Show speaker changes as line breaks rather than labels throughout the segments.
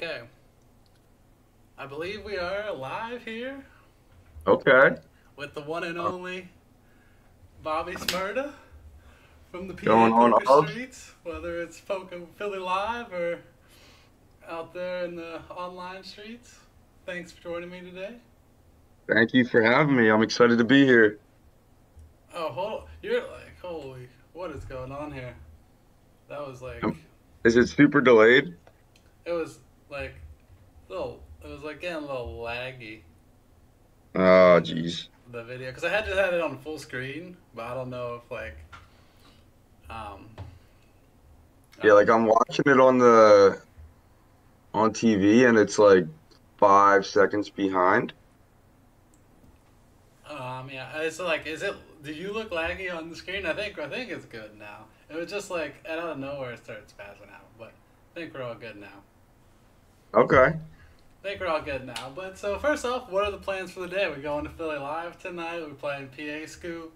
Okay. I believe we are live here
Okay.
with the one and only Bobby Shmurda from the PA
Going on
Poker. Streets, whether it's Poker Philly Live or out there in the online streets. Thanks for joining me today.
Thank you for having me. I'm excited to be here.
Oh, hold on. You're like, holy, what is going on here? That was like,
Is it super delayed?
it was like, little, it was like getting a little laggy.
Oh, jeez.
the video because I had to had it on full screen, but I don't know if like, um,
Yeah, like I'm watching it on the on TV and it's like five seconds behind.
um, yeah, it's like, is it? Do you look laggy on the screen? I think I think it's good now. It was just like out of nowhere it started spazzing out, but I think we're all good now.
Okay.
I think we're all good now. But so first off, what are the plans for the day? We're going to Philly Live tonight. We're playing PA Scoop.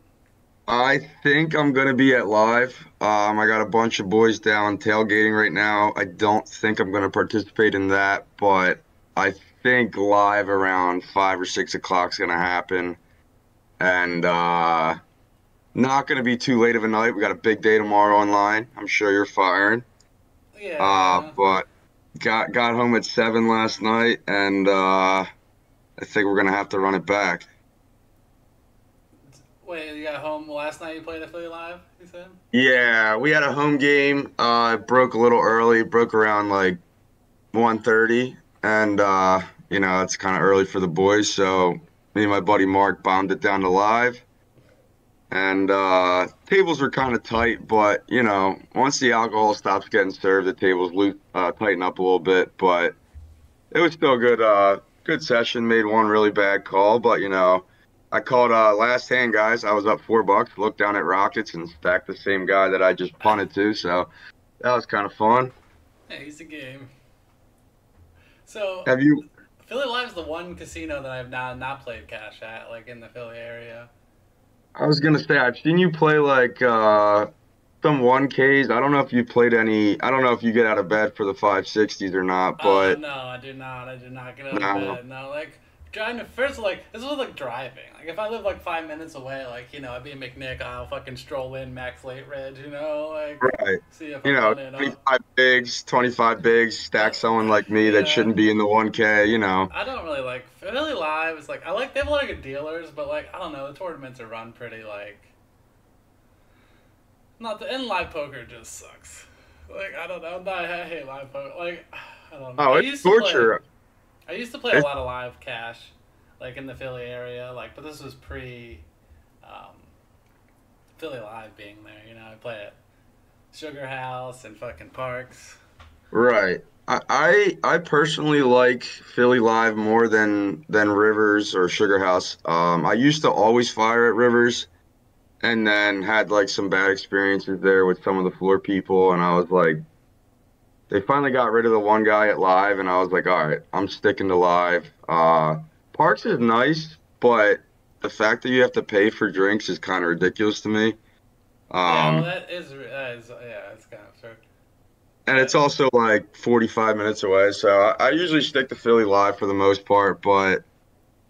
I think I'm gonna be at live. Um, I got a bunch of boys down tailgating right now. I don't think I'm gonna participate in that, but I think live around five or six o'clock is gonna happen, and uh, not gonna be too late of a night. We got a big day tomorrow online. I'm sure you're firing.
Yeah.
Uh, but got got home at seven last night, and uh, I think we're gonna have to run it back.
Wait, you got home last night? You played at Philly Live? You said.
Yeah, we had a home game. Uh, it broke a little early. Broke around like 1:30, and uh, you know it's kind of early for the boys. So me and my buddy Mark bombed it down to live, and uh, tables were kind of tight. But you know, once the alcohol stops getting served, the tables loo- uh, tighten up a little bit. But it was still good. Uh, good session. Made one really bad call, but you know. I called uh, last hand, guys. I was up four bucks. Looked down at Rockets and stacked the same guy that I just punted to. So that was kind of fun.
Hey, he's a game. So
Have you?
Philly Live's the one casino that I've not not played cash at, like in the Philly area.
I was gonna say I've seen you play like uh, some one Ks. I don't know if you played any. I don't know if you get out of bed for the five sixties or not.
oh
But
no, I do not. I did not get out of
No.
bed. No, like driving to first, like this was like driving. Like if I live like five minutes away, like you know, I'd be in McNick. I'll fucking stroll in Max Late Reg, you know, like
right,
see if
you
I'm
know,
running
uh,
twenty
five bigs, twenty five bigs, stack someone like me that shouldn't be in the one K. You know.
I don't really like Philly Live. Is like I like they have a lot of good dealers, but like I don't know, the tournaments are run pretty like. Not the and live poker just sucks. Like I don't know, I hate live poker. Like I don't know.
Oh,
I
it's
used to play-
torture.
I used to play a lot of live cash, like in the Philly area, like but this was pre, um, Philly Live being there. You know, I play at Sugar House and fucking Parks.
Right. I, I I personally like Philly Live more than than Rivers or Sugar House. Um, I used to always fire at Rivers, and then had like some bad experiences there with some of the floor people, and I was like, they finally got rid of the one guy at Live, and I was like, all right, I'm sticking to Live. Uh, Parks is nice, but the fact that you have to pay for drinks is kind of ridiculous to me.
yeah,
Um,
well, that is that is yeah, it's kind of absurd.
And it's also like 45 minutes away, so I, I usually stick to Philly live for the most part, but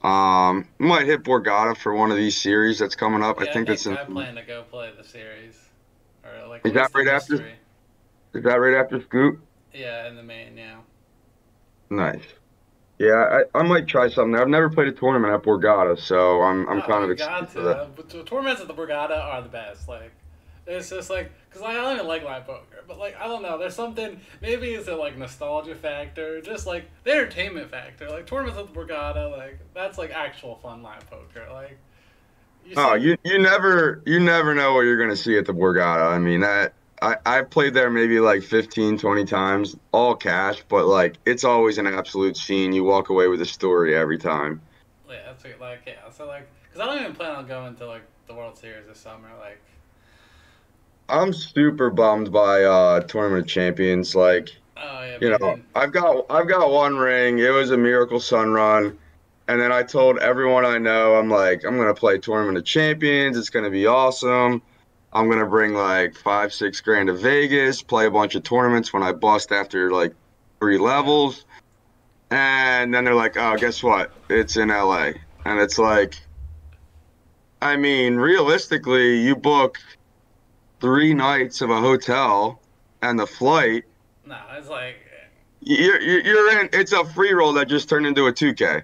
um, might hit Borgata for one of these series that's coming up.
Yeah,
I think that's in,
I plan to go play the series, or like
Is that right after-
mystery.
is that right after Scoop?
Yeah, in the main, yeah.
Nice. Yeah, I, I might try something. I've never played a tournament at Borgata, so I'm I'm
Oh,
kind of excited for that.
But the tournaments at the Borgata are the best. Like, it's just like, cause like I don't even like live poker, but like I don't know. There's something. Maybe it's a like nostalgia factor, just like the entertainment factor. Like tournaments at the Borgata, like that's like actual fun live poker. Like, you
Oh, you you never you never know what you're gonna see at the Borgata. I mean that I I've played there maybe like 15, 20 times, all cash, but like it's always an absolute scene. You walk away with a story every time.
Yeah, that's what, like yeah. So like, cause I don't even plan on going to like the World Series this summer. Like,
I'm super bummed by uh Tournament of Champions. Like,
oh yeah,
you know,
then-
I've got I've got one ring. It was a Miracle Sun run. And then I told everyone I know, I'm like, I'm gonna play Tournament of Champions. It's gonna be awesome. I'm gonna bring like five, six grand to Vegas, play a bunch of tournaments when I bust after like three levels. and then they're like, "Oh, guess what? It's in LA." And it's like I mean, realistically, you book 3 nights of a hotel and the flight,
No, it's like,
you're you're you're in it's a free roll that just turned into a 2K.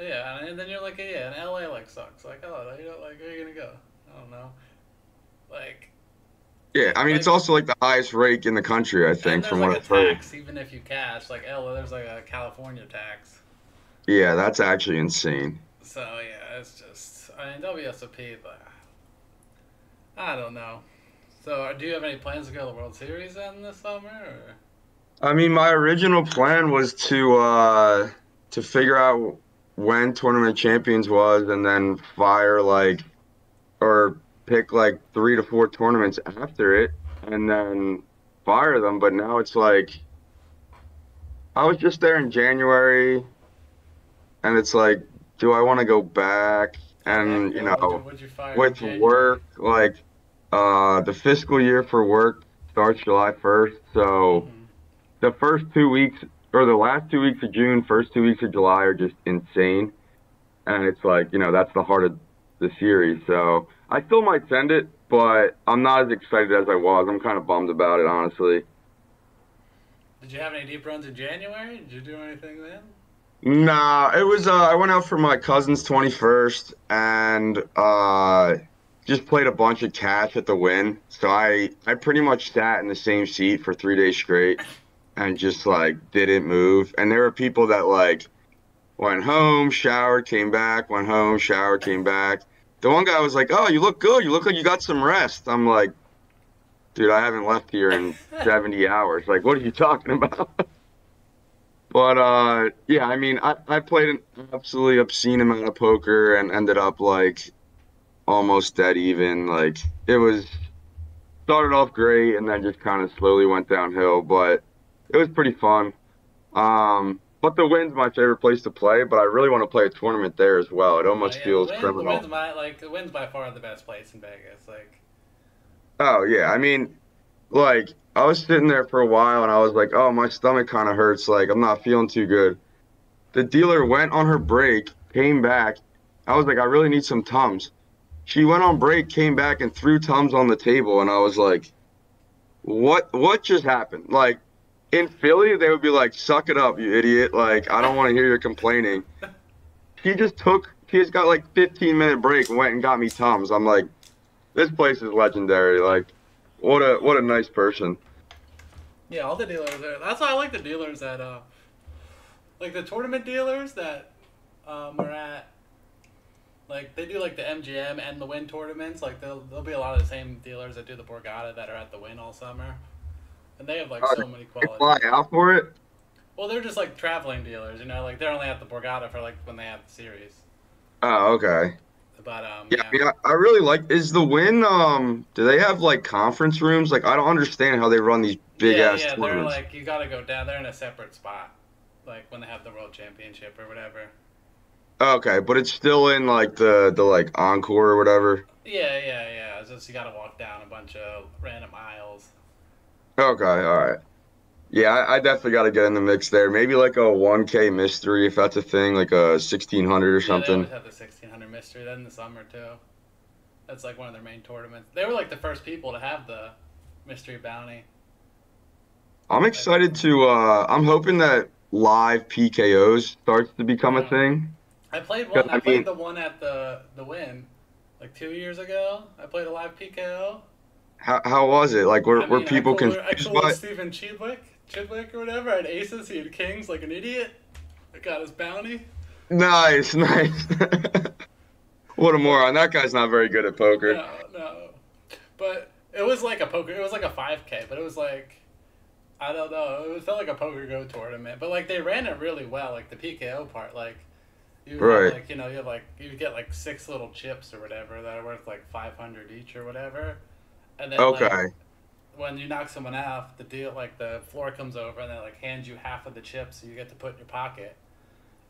yeah, and then you're like, yeah, and LA like sucks. Like, oh, you know, like, where are you gonna go? I don't know. Like,
Yeah, I mean, it's also like the highest rate in the country, I think, from
like
what I've heard.
tax, even if you cash. Like, LA, there's like a California tax.
Yeah, that's actually insane.
So yeah, it's just I mean WSOP, but I don't know. So uh, do you have any plans to go to the World Series then this summer? Or?
I mean, my original plan was to uh to figure out when Tournament Champions was and then fire like or pick like three to four tournaments after it and then fire them, but now it's like I was just there in January and it's like do I want to go back and you know
would you fire
with work like uh the fiscal year for work starts July 1st, so
Mhm.
the first two weeks or the last two weeks of June, first two weeks of July are just insane. And it's like, you know, that's the heart of the series. So I still might send it, but I'm not as excited as I was. I'm kind of bummed about it, honestly.
Did you have any deep runs in January? Did you do anything then?
Nah, it was, uh, I went out for my cousin's 21st and, uh, just played a bunch of cash at the Wynn. So I, I pretty much sat in the same seat for three days straight and just like didn't move. And there were people that like went home, showered, came back, went home, showered, came back. The one guy was like, "Oh, you look good. You look like you got some rest." I'm like, "Dude, I haven't left here in 70 hours. Like, what are you talking about?" But uh, yeah, I mean, I, I played an absolutely obscene amount of poker and ended up like almost dead even. Like it was started off great and then just kind of slowly went downhill, but it was pretty fun. Um, but the Wynn's my favorite place to play, but I really want to play a tournament there as well. It almost
Oh, yeah,
feels
the Wynn,
criminal.
The Wynn's my like the Wynn's by far the best place in Vegas. Like,
Oh yeah, I mean, like I was sitting there for a while and I was like, oh, my stomach kind of hurts. Like I'm not feeling too good. The dealer went on her break, came back. I was like, I really need some tums. She went on break, came back and threw tums on the table, and I was like, what? What just happened? Like in Philly, they would be like, suck it up, you idiot. Like I don't want to hear your complaining. He just took, he just got like 15 minute break went and got me tums. I'm like, this place is legendary. Like, what a what a nice person.
yeah, all the dealers are. That's why I like the dealers that uh, like the tournament dealers that um are at. Like they do like the MGM and the Wynn tournaments. Like there'll be a lot of the same dealers that do the Borgata that are at the Wynn all summer, and they have like
Oh,
so many quality.
fly out for it.
Well, they're just like traveling dealers, you know. Like they're only at the Borgata for like when they have the series.
Oh, okay.
But um,
Yeah, I mean, I, I really like. Is the Wynn? Um, do they have like conference rooms? Like, I don't understand how they run these big
yeah,
ass
yeah, they're
tournaments.
like you gotta go down. They're in a separate spot, like when they have the World Championship or whatever.
Okay, but it's still in like the the like encore or whatever.
Yeah, yeah, yeah. It's just you gotta walk down a bunch of random aisles.
Okay, all right. Yeah, I, I definitely got to get in the mix there. Maybe like a 1K mystery if that's a thing, like a 1600 or
Yeah, they
something.
always have the sixteen hundred mystery. Then in the summer too. That's like one of their main tournaments. They were like the first people to have the mystery bounty.
I'm excited to. uh I'm hoping that live PKOs starts to become a thing.
I played one. I,
I
played
mean-
the one at the the Wynn, like two years ago. I played a live PKO.
How, how was it? Like, were,
I
were people
I pulled,
confused
I pulled
by?
Stephen Chidwick, Chidwick or whatever. I had aces. He had kings like an idiot. I got his bounty.
Nice, nice. what a moron. That guy's not very good at poker.
No, no. But it was like a poker. It was like a five k. But it was like, I don't know. It felt like a poker go tournament. But like they ran it really well. Like the PKO part, like. You
Right.
like you know you have like you get like six little chips or whatever that are worth like five hundred each or whatever, and then like,
Okay.
when you knock someone off, the deal like the floor comes over and they like hand you half of the chips so you get to put in your pocket,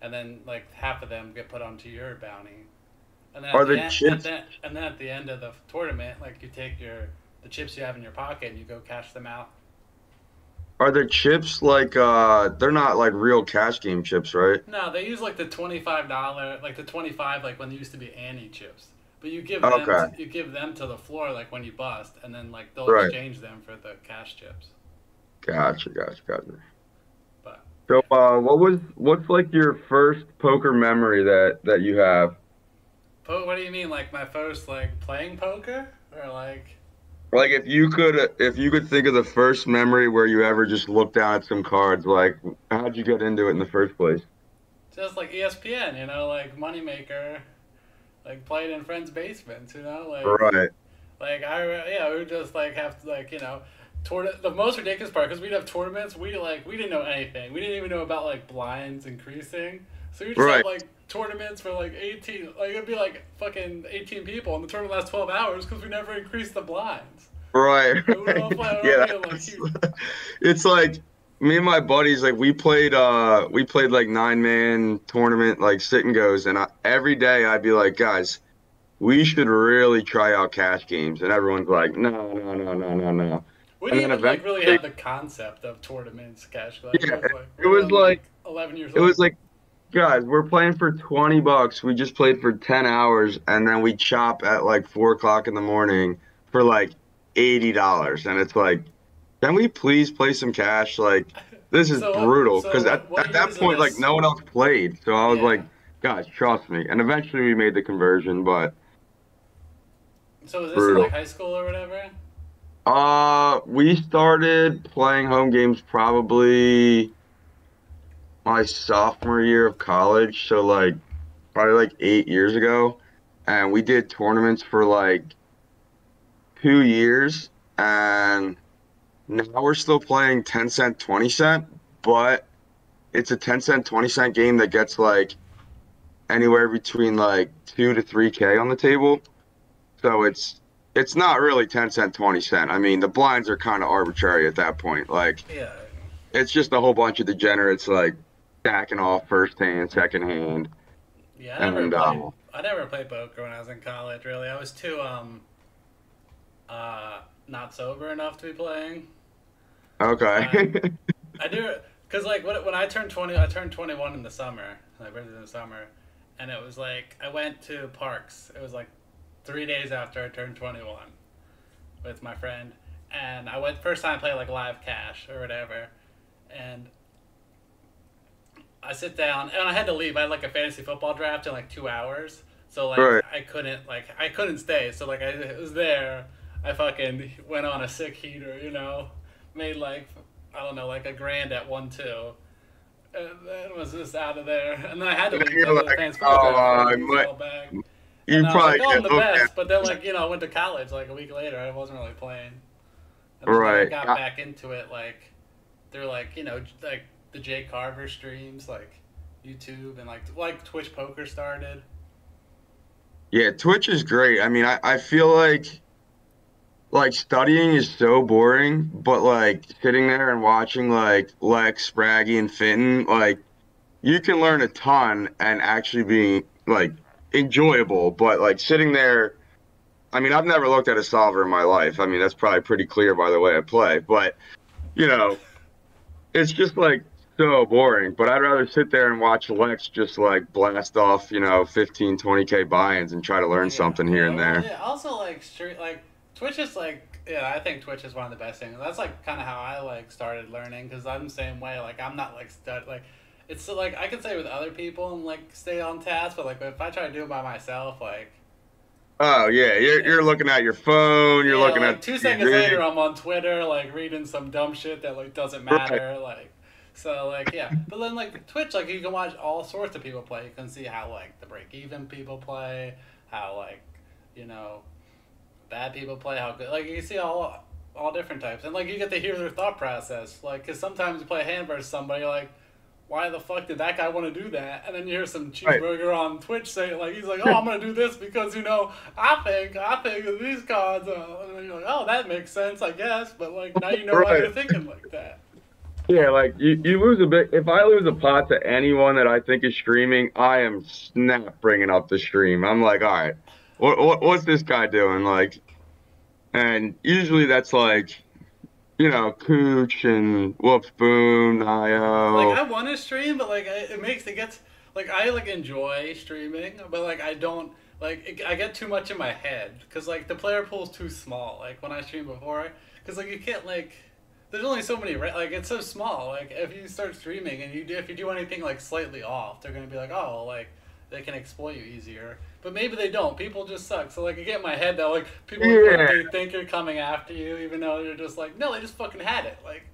and then like half of them get put onto your bounty, and then
Are
the
the
end,
chips-
And then, and then at the end of the tournament, like you take your the chips you have in your pocket and you go cash them out.
are the chips like uh they're not like real cash game chips, right?
No, they use like the twenty five dollar, like the twenty five, like when they used to be Annie chips. But you give them,
Okay.
you give them to the floor like when you bust, and then like they'll
Right.
exchange them for the cash chips.
Gotcha, gotcha, gotcha.
But
So uh what was what's like your first poker memory that that you have?
po- what do you mean, like my first like playing poker, or like?
Like if you could if you could think of the first memory where you ever just looked down at some cards, like how'd you get into it in the first place?
Just like ESPN, you know, like moneymaker, like playing in friends' basements, you know, like
Right.
like I yeah we would just like have to like you know, tourna- the most ridiculous part because we'd have tournaments we like we didn't know anything we didn't even know about like blinds increasing so we just
Right.
have like tournaments for like eighteen like it'd be like fucking eighteen people and the tournament lasts twelve hours because we never increased the blinds.
Right.
We would all play-
yeah.
like,
It's like me and my buddies like we played uh we played like nine man tournament like sit and goes and I, every day I'd be like guys we should really try out cash games and everyone's like no no no no no no
We
And
didn't even like really have the concept of tournaments cash. Like,
Yeah,
it was like,
it was
we
like-
eleven years
it
old.
was like guys we're playing for 20 bucks we just played for 10 hours and then we chop at like four o'clock in the morning for like $80 and it's like can we please play some cash like this is
So,
brutal because
what-
at, at that point like no one else played so i was
Yeah.
like guys trust me and eventually we made the conversion but
so was this in
brutal.
like high school or whatever?
uh we started playing home games probably my sophomore year of college so like probably like eight years ago and we did tournaments for like two years and now we're still playing 10 cent 20 cent but it's a 10 cent 20 cent game that gets like anywhere between like 2 to 3k on the table so it's it's not really 10 cent 20 cent i mean the blinds are kind of arbitrary at that point like
Yeah.
it's just a whole bunch of degenerates like stacking off first hand second hand
Yeah, I never
And,
played.
um,
I never played poker when I was in college. Really, I was too um, uh, not sober enough to be playing.
okay um,
I do because like when, when I turned twenty, I turned twenty one in the summer. My birthday in the summer, and it was like I went to Parks. It was like three days after I turned twenty one, with my friend, and I went first time I played like live cash or whatever, and. I sit down and I had to leave. I had like a fantasy football draft in like two hours, so like
Right.
I couldn't like I couldn't stay. So like I was there. I fucking went on a sick heater, you know, made like I don't know, like a grand at one two, and then was just out of there. And then I had to leave. Was
like,
fantasy
"Oh,
football draft,
I
I
might-
back.
you
And I was
probably
like, oh, the best.
at-
But then, like, you know, I went to college like a week later. I wasn't really playing. And then I
Right.
got
I-
back into it, like, through, like, you know, like the Jay Carver streams, like YouTube, and, like, like Twitch Poker started.
Yeah, Twitch is great. I mean, I, I feel like like studying is so boring, but like sitting there and watching like Lex, Spraggy, and Fenton, like you can learn a ton and actually be like enjoyable. But like sitting there, I mean, I've never looked at a solver in my life. I mean, that's probably pretty clear by the way I play. But you know, it's just like so boring. But I'd rather sit there and watch Lex just like blast off, you know, 15, 20k buy-ins and try to learn
Yeah.
something here and
Yeah, well,
there.
Yeah, also, like, street, like, Twitch is, like, yeah, I think Twitch is one of the best things. That's, like, kind of how I, like, started learning, because I'm the same way. Like, I'm not, like, stud, like, it's, like, I can say with other people and, like, stay on task, but, like, if I try to do it by myself, like,
Oh yeah, you're you're looking at your phone, you're
Yeah,
looking
like
at
two seconds
TV.
later, I'm on Twitter, like reading some dumb shit that like doesn't matter, like. So like yeah, but then like Twitch, like you can watch all sorts of people play. You can see how like the break even people play, how like you know bad people play, how good like you see all all different types, and like you get to hear their thought process. Like because sometimes you play a hand versus somebody, like why the fuck did that guy want to do that? And then you hear some
Right.
cheeseburger on Twitch say like he's like, oh, I'm gonna do this because you know I think I think of these cards, uh, and you're like, oh, that makes sense, I guess. But like now you know why you're thinking like that.
Yeah, like you, you lose a bit. If I lose a pot to anyone that I think is streaming, I am snap bringing up the stream. I'm like, all right, what, what what's this guy doing? Like, and usually that's like, you know, Cooch and Whoops Boom, Nio.
Like I want to stream, but like it makes it gets like I like enjoy streaming, but like I don't like it, I get too much in my head because like the player pool is too small. Like when I stream before, because like you can't like there's only so many right like it's so small. Like if you start streaming and you do if you do anything like slightly off, they're gonna be like oh like they can exploit you easier. But maybe they don't. People just suck. So like I get in my head that like people
Yeah.
they think you're coming after you, even though you're just like no, they just fucking had it. Like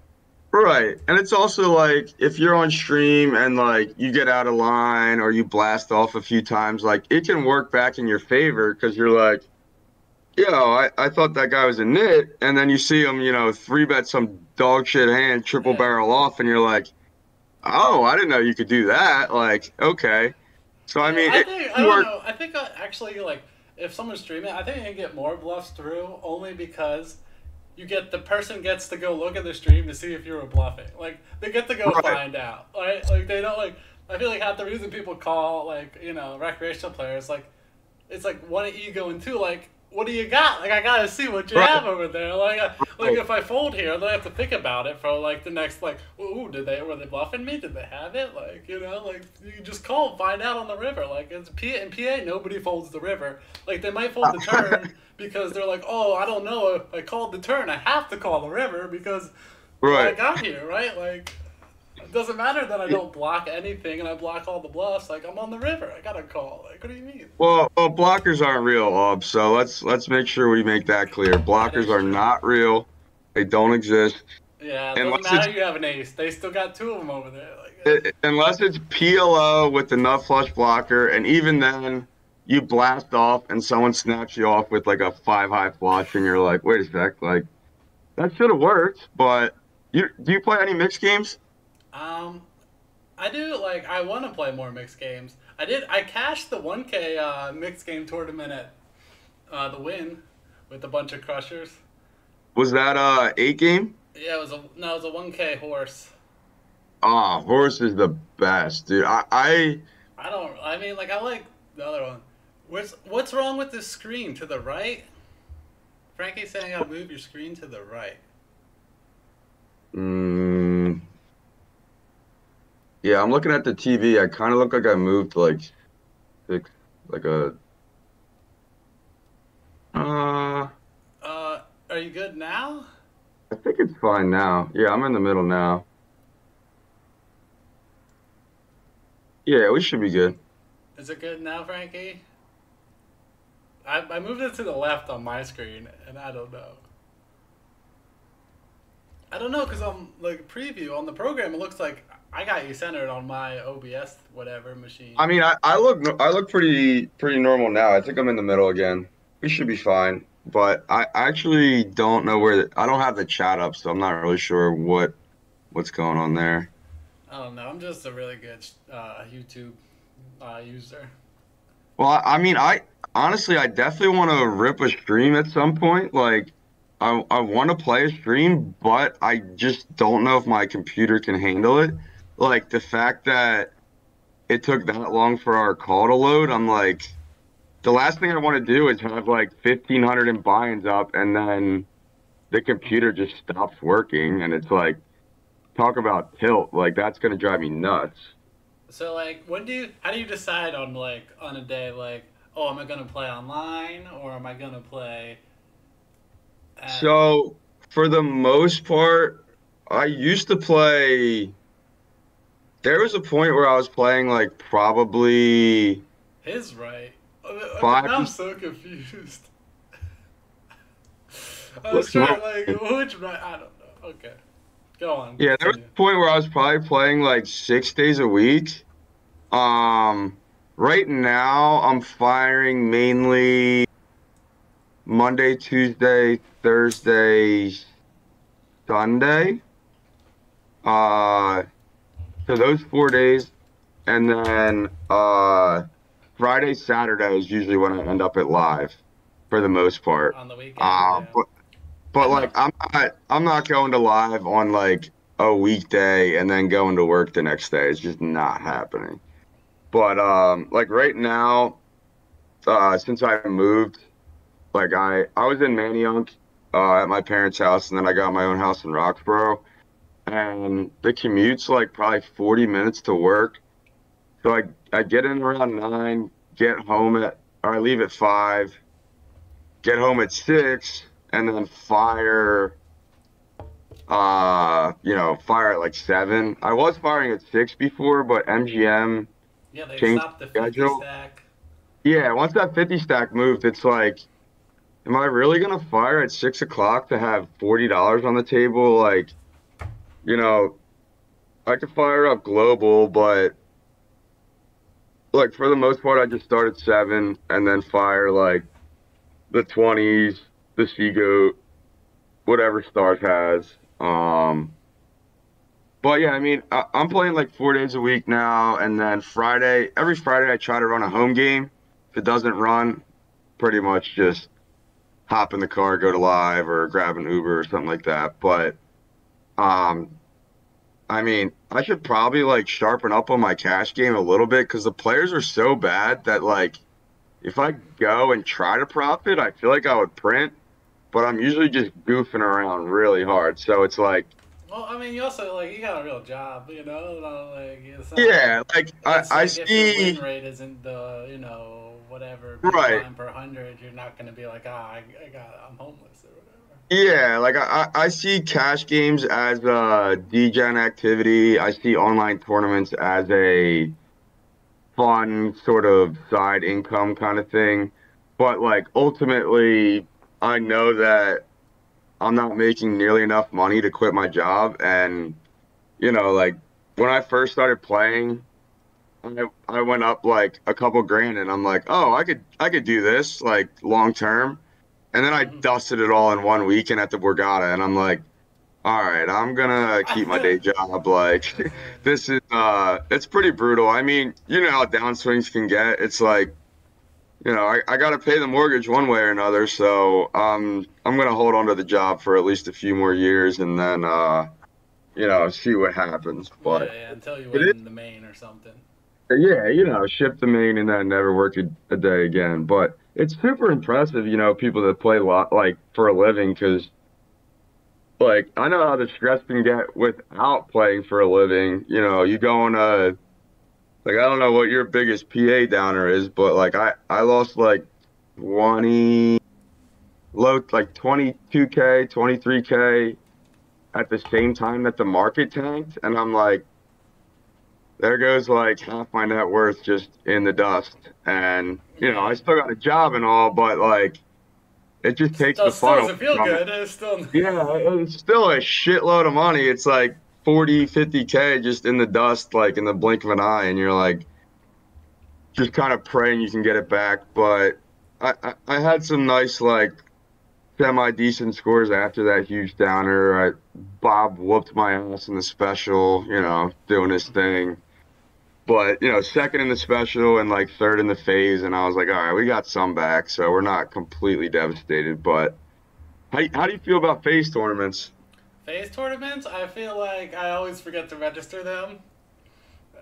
Right. And it's also like if you're on stream and like you get out of line or you blast off a few times, like it can work back in your favor because you're like, yo, I, I thought that guy was a nit. And then you see him, you know, three bet some dog shit hand, triple
Yeah.
barrel off, and you're like, oh, I didn't know you could do that. Like, okay. So, I mean,
I
it
think I don't
work.
know. I think uh, actually like if someone's streaming, I think you can get more bluffs through only because you get the person gets to go look at the stream to see if you were bluffing. Like they get to go
Right.
find out, right? Like they don't like. I feel like half the reason people call like you know recreational players like it's like one ego and two like what do you got? Like I gotta see what you
Right.
have over there. Like I, like if I fold here, then I have to think about it for like the next like ooh did they were they bluffing me? Did they have it? Like you know like you just call and find out on the river. Like it's P in PA nobody folds the river. Like they might fold the turn because they're like oh I don't know if I called the turn I have to call the river because I got here right like. It doesn't matter that I don't block anything and I block all the bluffs. Like I'm on the river, I gotta call. Like what do you mean?
Well, well, blockers aren't real, Ob. So let's let's make sure we make that clear. Blockers are not real. They don't exist.
Yeah, it
Unless
doesn't matter you have an ace. They still got two of them over there. Like,
I- unless it's PLO with the nut flush blocker, and even then, you blast off and someone snaps you off with like a five high flush, and you're like, wait a sec, like that should have worked. But you do you play any mixed games?
Um, I do like I want to play more mixed games. I did. I cashed the 1K uh, mixed game tournament at uh, the Wynn with a bunch of crushers.
Was that uh eight game?
Yeah, it was a no, it was a 1K horse.
Ah, horse is the best, dude. I, I
I don't. I mean, like I like the other one. What's what's wrong with the screen to the right? Frankie's saying I gotta move your screen to the right.
mm, yeah, I'm looking at the TV. I kind of look like I moved like six, like a. Uh,
Uh, are you good now?
I think it's fine now. Yeah, I'm in the middle now. Yeah, we should be good.
Is it good now, Frankie? I, I moved it to the left on my screen, and I don't know. I don't know, because on like preview on the program, it looks like I got you centered on my OBS whatever machine.
I mean, I, I look I look pretty pretty normal now. I think I'm in the middle again. We should be fine. But I actually don't know where the, I don't have the chat up, so I'm not really sure what what's going on there.
I don't know. I'm just a really good uh, YouTube uh, user.
Well, I, I mean, I honestly I definitely want to rip a stream at some point. Like I I want to play a stream, but I just don't know if my computer can handle it. Like the fact that it took that long for our call to load, I'm like the last thing I want to do is have like 1500 in buy-ins up and then the computer just stops working and it's like talk about tilt like that's going to drive me nuts.
So like, when do you? How do you decide on like on a day like, oh, am I gonna play online or am I gonna play? at-
So, for the most part, I used to play. There was a point where I was playing like probably.
His right.
Five-
I'm so confused. I was trying like which right? I don't know. Okay, go on.
Yeah, there was a point where I was probably playing like six days a week. Um, right now I'm firing mainly Monday, Tuesday, Thursday, Sunday. Uh, so those four days, and then uh, Friday, Saturday is usually when I end up at live, for the most part.
on the weekend.
Uh,
yeah.
but but like I'm not I'm not going to live on like a weekday and then going to work the next day. It's just not happening. But um like right now, uh since I moved, like I I was in Manayunk uh, at my parents' house, and then I got my own house in Roxborough. And the commute's like probably 40 minutes to work. So I I get in around nine, get home at or I leave at five, get home at six, and then fire. Uh, you know, fire at like seven. I was firing at six before, but MGM
Yeah, they
Change
stopped the 50
schedule.
stack.
Yeah, once that 50 stack moved, it's like, am I really gonna fire at six o'clock to have $40 on the table? Like, you know, I could fire up global, but like for the most part, I just start at seven and then fire like the 20s, the Seagoat, whatever Stars has. Um, but yeah, I mean, I, I'm playing like four days a week now, and then Friday, every Friday, I try to run a home game. If it doesn't run, pretty much just hop in the car, go to live, or grab an Uber or something like that. But, um, I mean, I should probably like sharpen up on my cash game a little bit because the players are so bad that like, if I go and try to profit, I feel like I would print, but I'm usually just goofing around really hard. So it's like,
Well, I mean, you also like you got a real job, you know. Like
yeah, like I, I
like if your
see.
win rate isn't the you know whatever
Right.
per hundred, you're not gonna be like ah I, I got I'm homeless or whatever.
Yeah, like I, I see cash games as uh, a degen activity. I see online tournaments as a fun sort of side income kind of thing. But like ultimately, I know that I'm not making nearly enough money to quit my job. And, you know, like when I first started playing, I, I went up like a couple grand and I'm like, oh, I could I could do this like long term. And then I
Mhm.
dusted it all in one weekend at the Borgata, and I'm like, all right, I'm gonna keep my day job. Like, this is uh, it's pretty brutal. I mean, you know how downswings can get. It's like, you know, I, I gotta pay the mortgage one way or another, so um, I'm gonna hold on to the job for at least a few more years, and then uh, you know, see what happens. But
yeah, yeah, until you
It
win the main or something.
Yeah, you know, ship the main and then never work a, day again. But it's super impressive, you know, people that play a lot like for a living because, like, I know how the stress can get without playing for a living. You know, you go on a, like, I don't know what your biggest PA downer is, but like, I I lost like 20, low like 22k, 23k at the same time that the market tanked, and I'm like there goes like half my net worth just in the dust. And you know, I still got a job and all, but like it just takes the
still
fun
doesn't feel good. It's still
Yeah, it's still a shitload of money. It's like 40, 50k just in the dust, like in the blink of an eye, and you're like just kind of praying you can get it back. But I, I, I had some nice like semi decent scores after that huge downer. I, Bob whooped my ass in the special, you know, doing his thing. But you know, second in the special and like third in the phase, and I was like, all right, we got some back, so we're not completely devastated. But how, how do you feel about phase tournaments?
phase tournaments. I feel like I always forget to register them,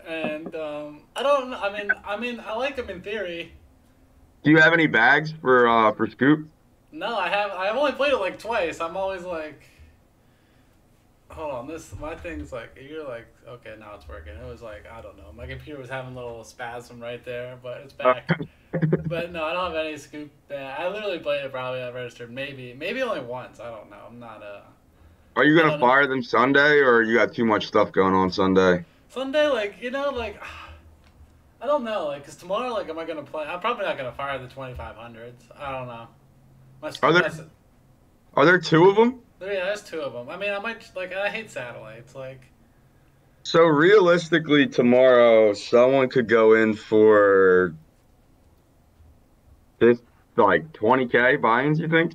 and um, I don't. I mean, I mean, I like them in theory.
Do you have any bags for uh for Scoop?
No, I have. I've only played it like twice. I'm always like, hold on. This my thing's like you're like okay now it's working. It was like I don't know. My computer was having a little spasm right there, but it's back. but no, I don't have any scoop. I literally played it probably. I registered maybe maybe only once. I don't know. I'm not a.
Are you gonna
don't know.
fire them Sunday, or you got too much stuff going on Sunday?
Sunday. Like you know like. I don't know, like, cause tomorrow, like, am I gonna play? I'm probably not gonna fire the 2500s. I don't know. My,
Are there-
my-
Are there two of them?
Yeah, there's two of them. I mean, I might like. I hate satellites. Like,
So realistically, tomorrow someone could go in for this like 20k buy-ins. You think?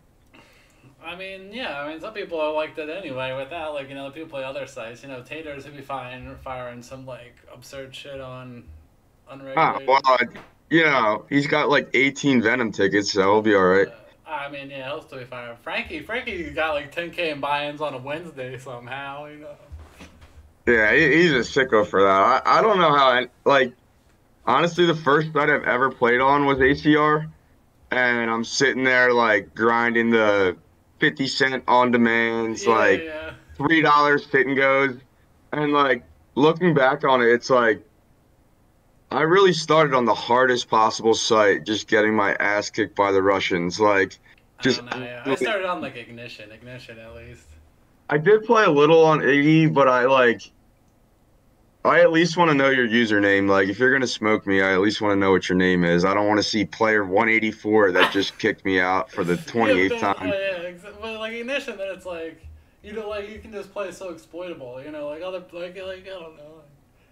I mean, yeah. I mean, some people are like that anyway. With that, like, you know, people play other sites. You know, Taters would be fine firing some like absurd shit on
Ah,
unregulated.
well, you know, he's got like 18 Venom tickets, so he'll be all right.
Uh, I mean, yeah, he'll still be fine. Frankie, Frankie got like 10k in buy-ins on a Wednesday somehow. You know.
Yeah, he, he's a sicko for that. I, I don't know how. I, like, honestly, the first site I've ever played on was ACR, and I'm sitting there like grinding the 50 cent on demands,
Yeah,
like
yeah.
three dollars sit and goes, and like looking back on it, it's like I really started on the hardest possible site, just getting my ass kicked by the Russians. Like,
I
just
don't know. Yeah. I started on like ignition, ignition at least.
I did play a little on Iggy, but I like. I at least want to know your username. Like, if you're gonna smoke me, I at least want to know what your name is. I don't want to see player 184 that just kicked me out for the 28th
yeah,
time.
Yeah, exa- but like ignition, then it's like you know, like you can just play so exploitable. You know, like other like like I don't know.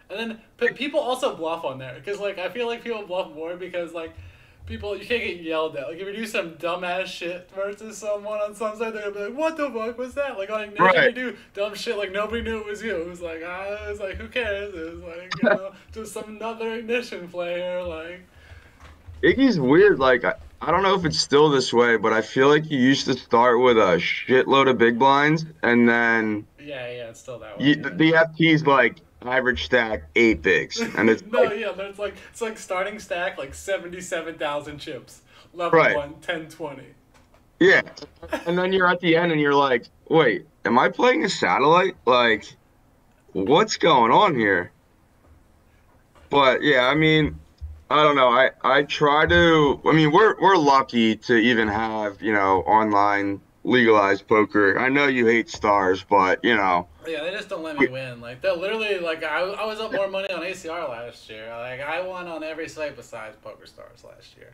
And then but people also bluff on there because like I feel like people bluff more because like people you can't get yelled at. Like if you do some dumbass shit versus someone on some side, they're gonna be like, "What the fuck was that?" Like on ignition,
Right.
you do dumb shit like nobody knew it was you. It was like ah, it was like who cares? It was like you know just some another ignition player like.
Iggy's weird. Like, I, I don't know if it's still this way, but I feel like you used to start with a shitload of big blinds, and then
Yeah, yeah, it's still that way.
you,
yeah.
the FT's like average stack eight bigs, and it's
no,
like,
yeah, it's like it's like starting stack like seventy-seven thousand chips, level
Right.
one, 10, 20.
yeah. And then you're at the end, and you're like, wait, am I playing a satellite? Like, what's going on here? But yeah, I mean, I don't know. I I try to. I mean, we're we're lucky to even have you know online legalized poker. I know you hate stars, but you know.
Yeah, they just don't let me win. Like they'll literally like I, I was up more money on ACR last year. Like I won on every site besides Poker Stars last year.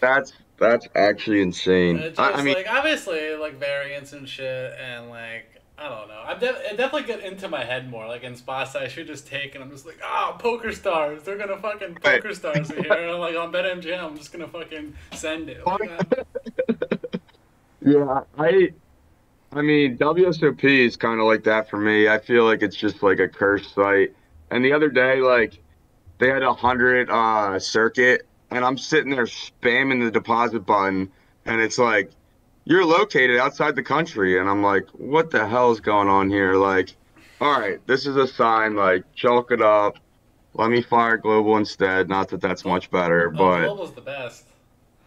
That's that's actually insane.
It's
I, I mean,
like obviously like variance and shit and like I don't know. I de- it definitely get into my head more. Like in spots I should just take and I'm just like, ah, Poker Stars. They're gonna fucking
Right.
Poker Stars here. And I'm like on BetMGM, I'm just gonna fucking send it. Like,
yeah, I I mean, WSOP is kind of like that for me. I feel like it's just like a cursed site. And the other day, like, they had a hundred uh circuit, and I'm sitting there spamming the deposit button, and it's like, you're located outside the country, and I'm like, what the hell is going on here? Like, all right, this is a sign. Like, chalk it up. Let me fire global instead. Not that that's much better,
oh,
but.
Global's the best.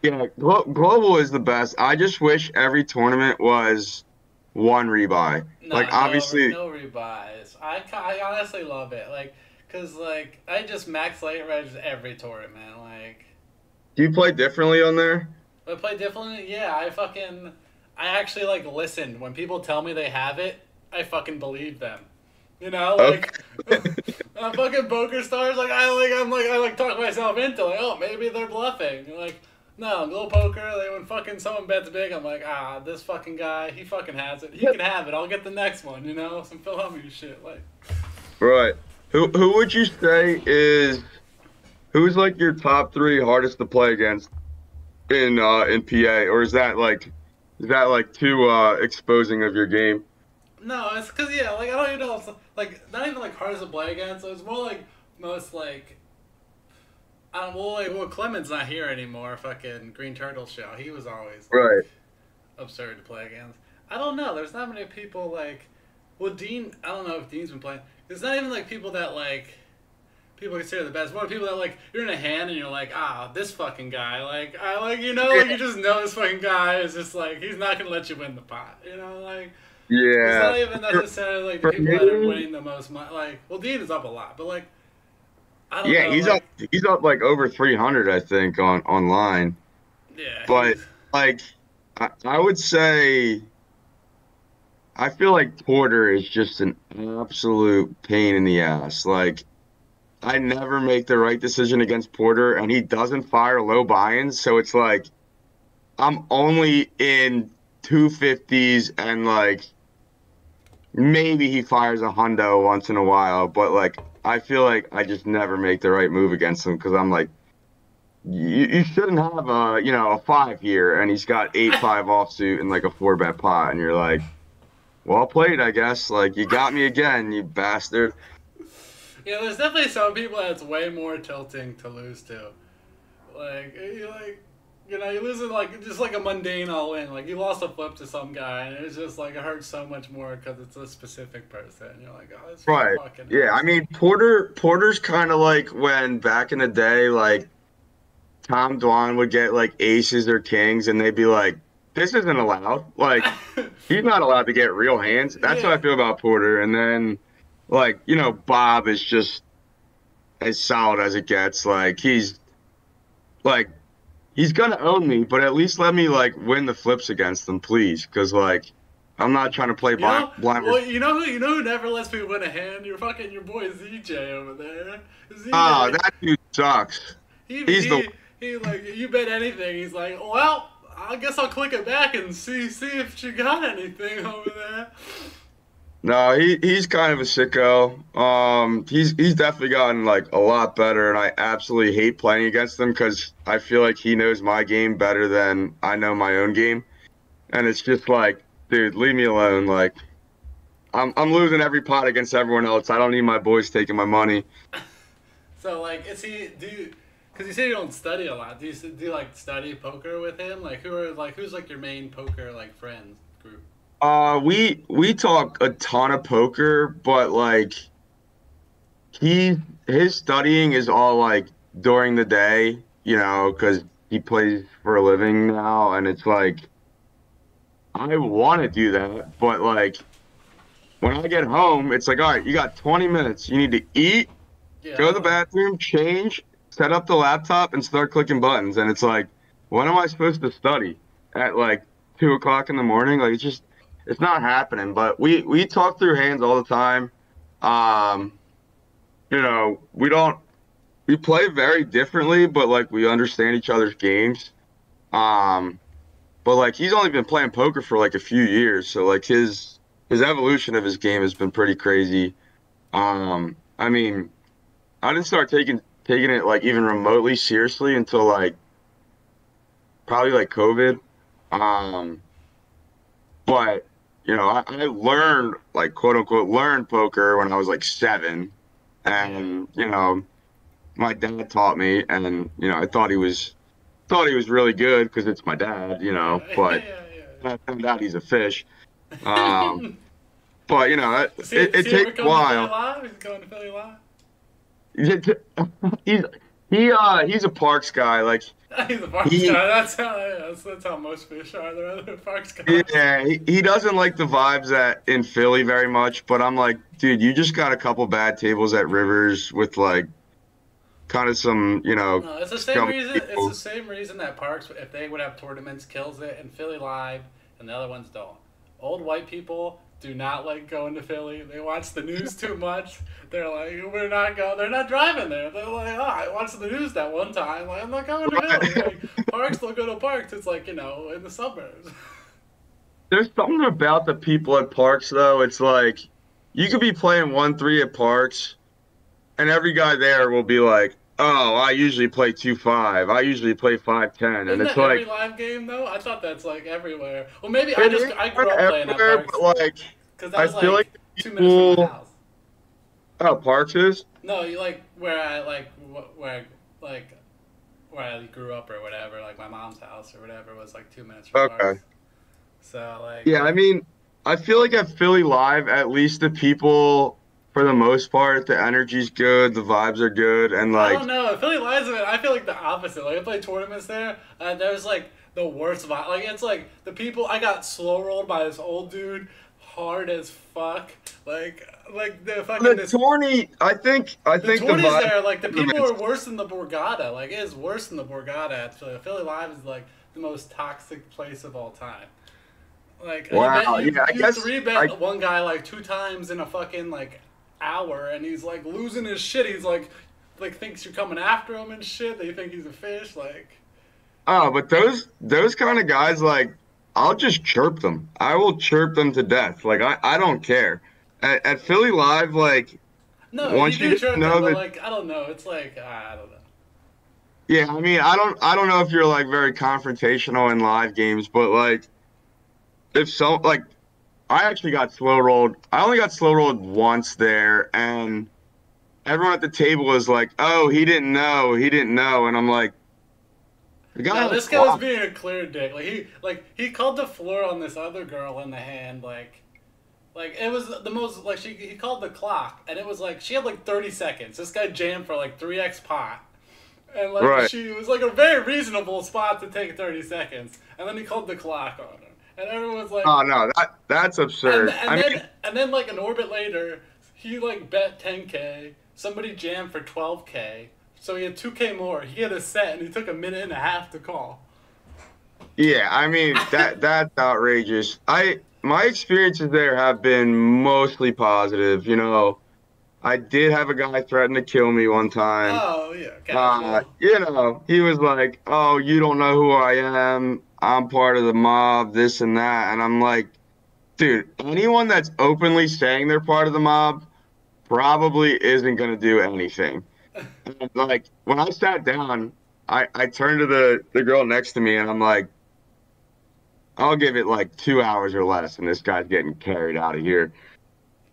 Yeah, Glo- global is the best. I just wish every tournament was one rebuy.
No,
like
no-
obviously,
no, rebuys. I, I honestly love it. Like, cause like I just max late reg every tournament. Like,
do you play differently on there?
I play differently. Yeah, I fucking I actually like listen when people tell me they have it. I fucking believe them. You know, like uh, fucking poker stars. Like I like I'm like I like talk myself into like oh maybe they're bluffing. Like no, go poker. Like when fucking someone bets big, I'm like ah this fucking guy he fucking has it. He can have it. I'll get the next one. You know some Philomene shit. Like
Right. Who who would you say is who's like your top three hardest to play against in uh in PA, or is that like is that like too uh exposing of your game?
No, it's because yeah, like I don't even know, it's, like not even like hard as to play against. So it's more like most like. I well, like well Clement's not here anymore. Fucking Green Turtle show. He was always like,
Right.
absurd to play against. I don't know. There's not many people like. Well, Dean. I don't know if Dean's been playing. There's not even like people that like. People consider the best. More people that like you're in a hand and you're like, ah, this fucking guy. Like I like you know like you just know this fucking guy is just like he's not gonna let you win the pot. You know like. Yeah. It's not even necessarily like the people that are winning the most money. Like, well, Dean is up a lot, but like,
Yeah,
know.
he's
like,
up he's up like over 300 I think on online.
Yeah,
but- like I, I would say I feel like Porter is just an absolute pain in the ass. Like I never make the right decision against Porter and he doesn't fire low buy-ins, so it's like I'm only in 250s and like maybe he fires a hundo once in a while, but like I feel like I just never make the right move against him because I'm like you, you shouldn't have a you know a five here and he's got eight five offsuit and like a four bet pot and you're like well played I guess like you got me again you bastard
yeah, there's definitely some people that's way more tilting to lose to. Like, you like, you know, you lose it like just like a mundane all in. Like you lost a flip to some guy, and it's just like it hurts so much more because it's a specific person. And you're like, oh, this
right
fucking.
yeah I mean Porter Porter's kind of like when back in the day like Tom Dwan would get like aces or kings and they'd be like this isn't allowed. Like, he's not allowed to get real hands. That's how I feel about Porter. And then, like, you know, Bob is just as solid as it gets. Like, he's like, he's gonna own me, but at least let me like win the flips against them, please, because like, I'm not trying to play
You
blind.
know,
blind
well, you know who you know who never lets me win a hand? You're fucking your boy ZJ over there. ZJ,
oh, ah, that dude sucks.
he,
he's
he,
the-
he like you bet anything. He's like, well, I guess I'll click it back and see see if she got anything over there.
No, he he's kind of a sicko. Um, he's he's definitely gotten like a lot better, and I absolutely hate playing against him because I feel like he knows my game better than I know my own game, and it's just like, dude, leave me alone. Like, I'm I'm losing every pot against everyone else. I don't need my boys taking my money.
So like, is he do? You, Cause you say you don't study a lot. Do you do you like study poker with him? Like who are like who's like your main poker like friends?
Uh, we we talk a ton of poker, but like he his studying is all like during the day, you know, because he plays for a living now, and it's like I want to do that, but like when I get home, it's like, all right, you got 20 minutes. You need to eat,
Yeah.
go to the bathroom, change, set up the laptop, and start clicking buttons. And it's like, when am I supposed to study at like two o'clock in the morning? Like it's just, it's not happening. But we we talk through hands all the time. Um, you know, we don't we play very differently, but like we understand each other's games. Um, but like he's only been playing poker for like a few years, so like his his evolution of his game has been pretty crazy. Um, I mean, I didn't start taking taking it like even remotely seriously until like probably like COVID. Um, but you know, I, I learned like quote unquote learned poker when I was like seven, and you know, my dad taught me, and you know, I thought he was thought he was really good because it's my dad, you know, but
yeah, yeah,
I found out he's a fish. Um, but you know, it,
See,
it, it takes a while.
He's going to Philly Live.
he's he uh he's a Parx guy. Like
He's a Parx
He-
guy. That's how that's, that's how most fish are. They're other Parx guys.
yeah, he, he doesn't like the vibes at in Philly very much. But I'm like, dude, you just got a couple bad tables at Rivers with like kind of some you know.
No, it's the same reason.
people.
It's the same reason that Parx, if they would have tournaments, kills it, and Philly Live, and the other ones don't. Old white people do not like going to Philly. They watch the news too much. They're like, we're not going. They're not driving there. They're like, oh, I watched the news that one time. Like, I'm not going to Philly. Like, parks don't go to parks. It's like you know in the suburbs.
There's something about the people at Parx though. It's like you could be playing one three at Parx, and every guy there will be like, "Oh, I usually play two five. I usually play five ten. And
Isn't
it's
that every
like
live game though? I thought that's like everywhere. Well, maybe I just I grew up playing at
everywhere,
parks
but like,
because that
I feel
like,
like
two minutes from my house.
oh, Parx is.
No, you like where I like wh- where I, like where I grew up or whatever. Like my mom's house or whatever was like two minutes from
Okay.
ours. So like
Yeah, I mean, I feel like at Philly Live, at least the people, for the most part, the energy's good, the vibes are good, and like.
I don't know. Philly Lions, I feel like the opposite. Like I played tournaments there, and there's like the worst vibe. Like it's like the people I got slow rolled by this old dude, hard as fuck. Like like the fucking
the
this.
tourney. I think, I
The
think the vibe.
there, like the people are worse than the Borgata. Like it is worse than the Borgata. Actually, Philly Live is like the most toxic place of all time. Like you
Wow,
bet- you,
yeah, I
you
guess
three bet
I-
one guy like two times in a fucking like hour, and he's like losing his shit. He's like like thinks you're coming after him and shit. They think he's a fish. Like
Oh, but those those kind of guys, like, I'll just chirp them. I will chirp them to death. Like, I, I don't care. At, at Philly Live, like,
no,
Once
you
you
do chirp
to
them,
know
but
that-
like I don't know. It's like ah, I don't know.
yeah, I mean, I don't I don't know if you're like very confrontational in live games, but like, if so, like, I actually got slow rolled. I only got slow rolled once there, and everyone at the table was like, "Oh, he didn't know. He didn't know," and I'm like. The guy
No, this guy was being a clear dick. Like he, like he called the floor on this other girl in the hand. Like, like it was the most. Like she, he called the clock, and it was like she had like thirty seconds. This guy jammed for like three x pot, And like
Right.
she was like a very reasonable spot to take thirty seconds, and then he called the clock on her, and everyone was like,
Oh no, that that's absurd.
and, and
I
then
mean,
and then like an orbit later, he like bet 10k. Somebody jammed for 12k, so he had 2k more. He had a set, and he took a minute and a half to call.
yeah, I mean that that's outrageous. I my experiences there have been mostly positive. You know, I did have a guy threaten to kill me one time.
Oh yeah,
Uh, you know, he was like, "Oh, you don't know who I am. I'm part of the mob, this and that." And I'm like, "Dude, anyone that's openly saying they're part of the mob probably isn't gonna do anything." And like when I sat down, I I turned to the the girl next to me and I'm like, "I'll give it like two hours or less, and this guy's getting carried out of here."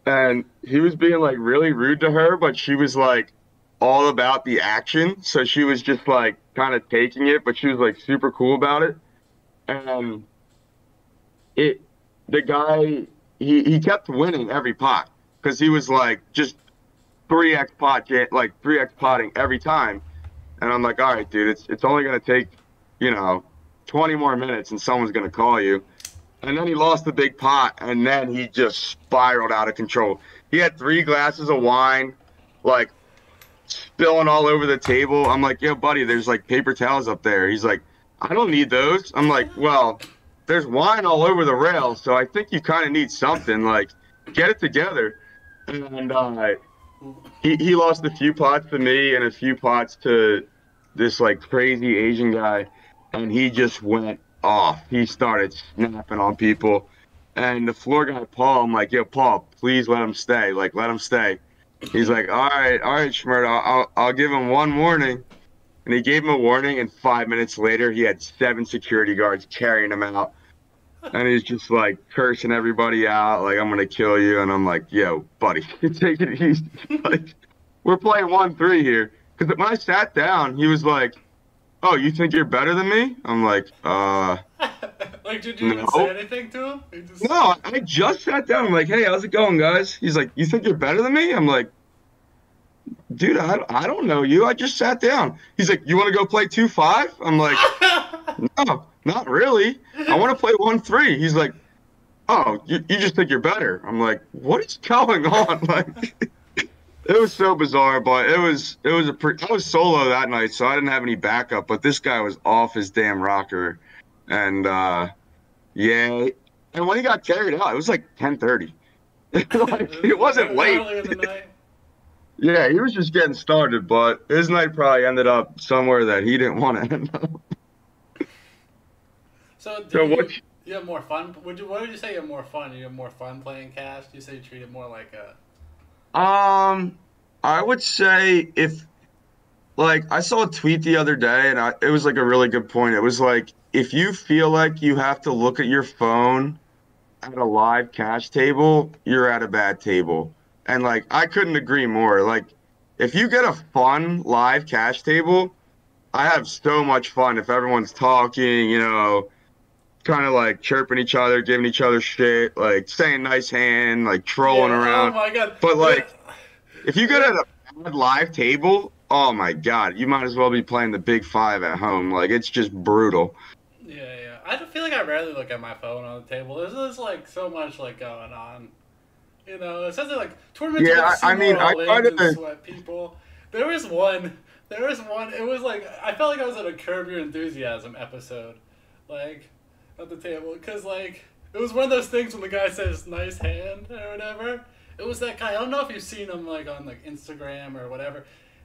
And he was being like really rude to her, but she was like all about the action. So she was just like kind of taking it, but she was like super cool about it. And um, it, the guy, he, he kept winning every pot because he was like just 3x pot, like 3x potting every time. And I'm like, all right, dude, it's, it's only going to take, you know, 20 more minutes and someone's going to call you. And then he lost the big pot and then he just spiraled out of control. He had three glasses of wine, like spilling all over the table. I'm like, yo, buddy, there's like paper towels up there. He's like, I don't need those. I'm like, well, there's wine all over the rail, so I think you kind of need something. Like, get it together. And uh, he, he lost a few pots to me and a few pots to this like crazy Asian guy, and he just went off. He started snapping on people. And the floor guy, Paul, I'm like, yo, Paul, please let him stay. Like, let him stay. He's like, all right, all right, Schmert, I'll, I'll, I'll give him one warning. And he gave him a warning, and five minutes later, he had seven security guards carrying him out. And he's just like cursing everybody out, like, I'm going to kill you. And I'm like, yo, buddy, take it easy. like, we're playing 1 3 here. Because when I sat down, he was like, oh, you think you're better than me? I'm like, uh,
like, did you even
No.
say anything to him? Just-
no, I just sat down. I'm like, hey, how's it going, guys? He's like, you think you're better than me? I'm like, dude, I, I don't know you. I just sat down. He's like, you want to go play 2 5? I'm like, no, not really. I want to play 1 3. He's like, oh, you, you just think you're better. I'm like, what is going on? Like, it was so bizarre, but it was, it was a pre- I was solo that night, so I didn't have any backup, but this guy was off his damn rocker. And, uh, yeah. And when he got carried out, it was like 10:30. like, it wasn't late.
In the night.
Yeah, he was just getting started, but his night probably ended up somewhere that he didn't want to end up.
So, do
So
you,
what-
you have more fun? Would you? What would you say you have more fun? You have more fun playing cast? You say you treat it more like a.
Um, I would say if, like, I saw a tweet the other day, and I, it was like a really good point. It was like if you feel like you have to look at your phone at a live cash table, you're at a bad table. And like, I couldn't agree more. Like, if you get a fun live cash table, I have so much fun if everyone's talking, you know, kind of like chirping each other, giving each other shit, like saying nice hand, like trolling
Yeah,
around.
Oh my god!
But, like, If you get at a bad live table, oh my god, you might as well be playing the big five at home. Like it's just brutal.
Yeah, yeah. I feel like I rarely look at my phone on the table. There's just like so much like going on. You know, it says like tournaments.
Yeah, I- mean, I tried to-
sweat people. There was one. There was one. It was like I felt like I was at a Curb Your Enthusiasm episode, like at the table, because like it was one of those things when the guy says "nice hand" or whatever. It was that guy. I don't know if you've seen him like on like Instagram or whatever.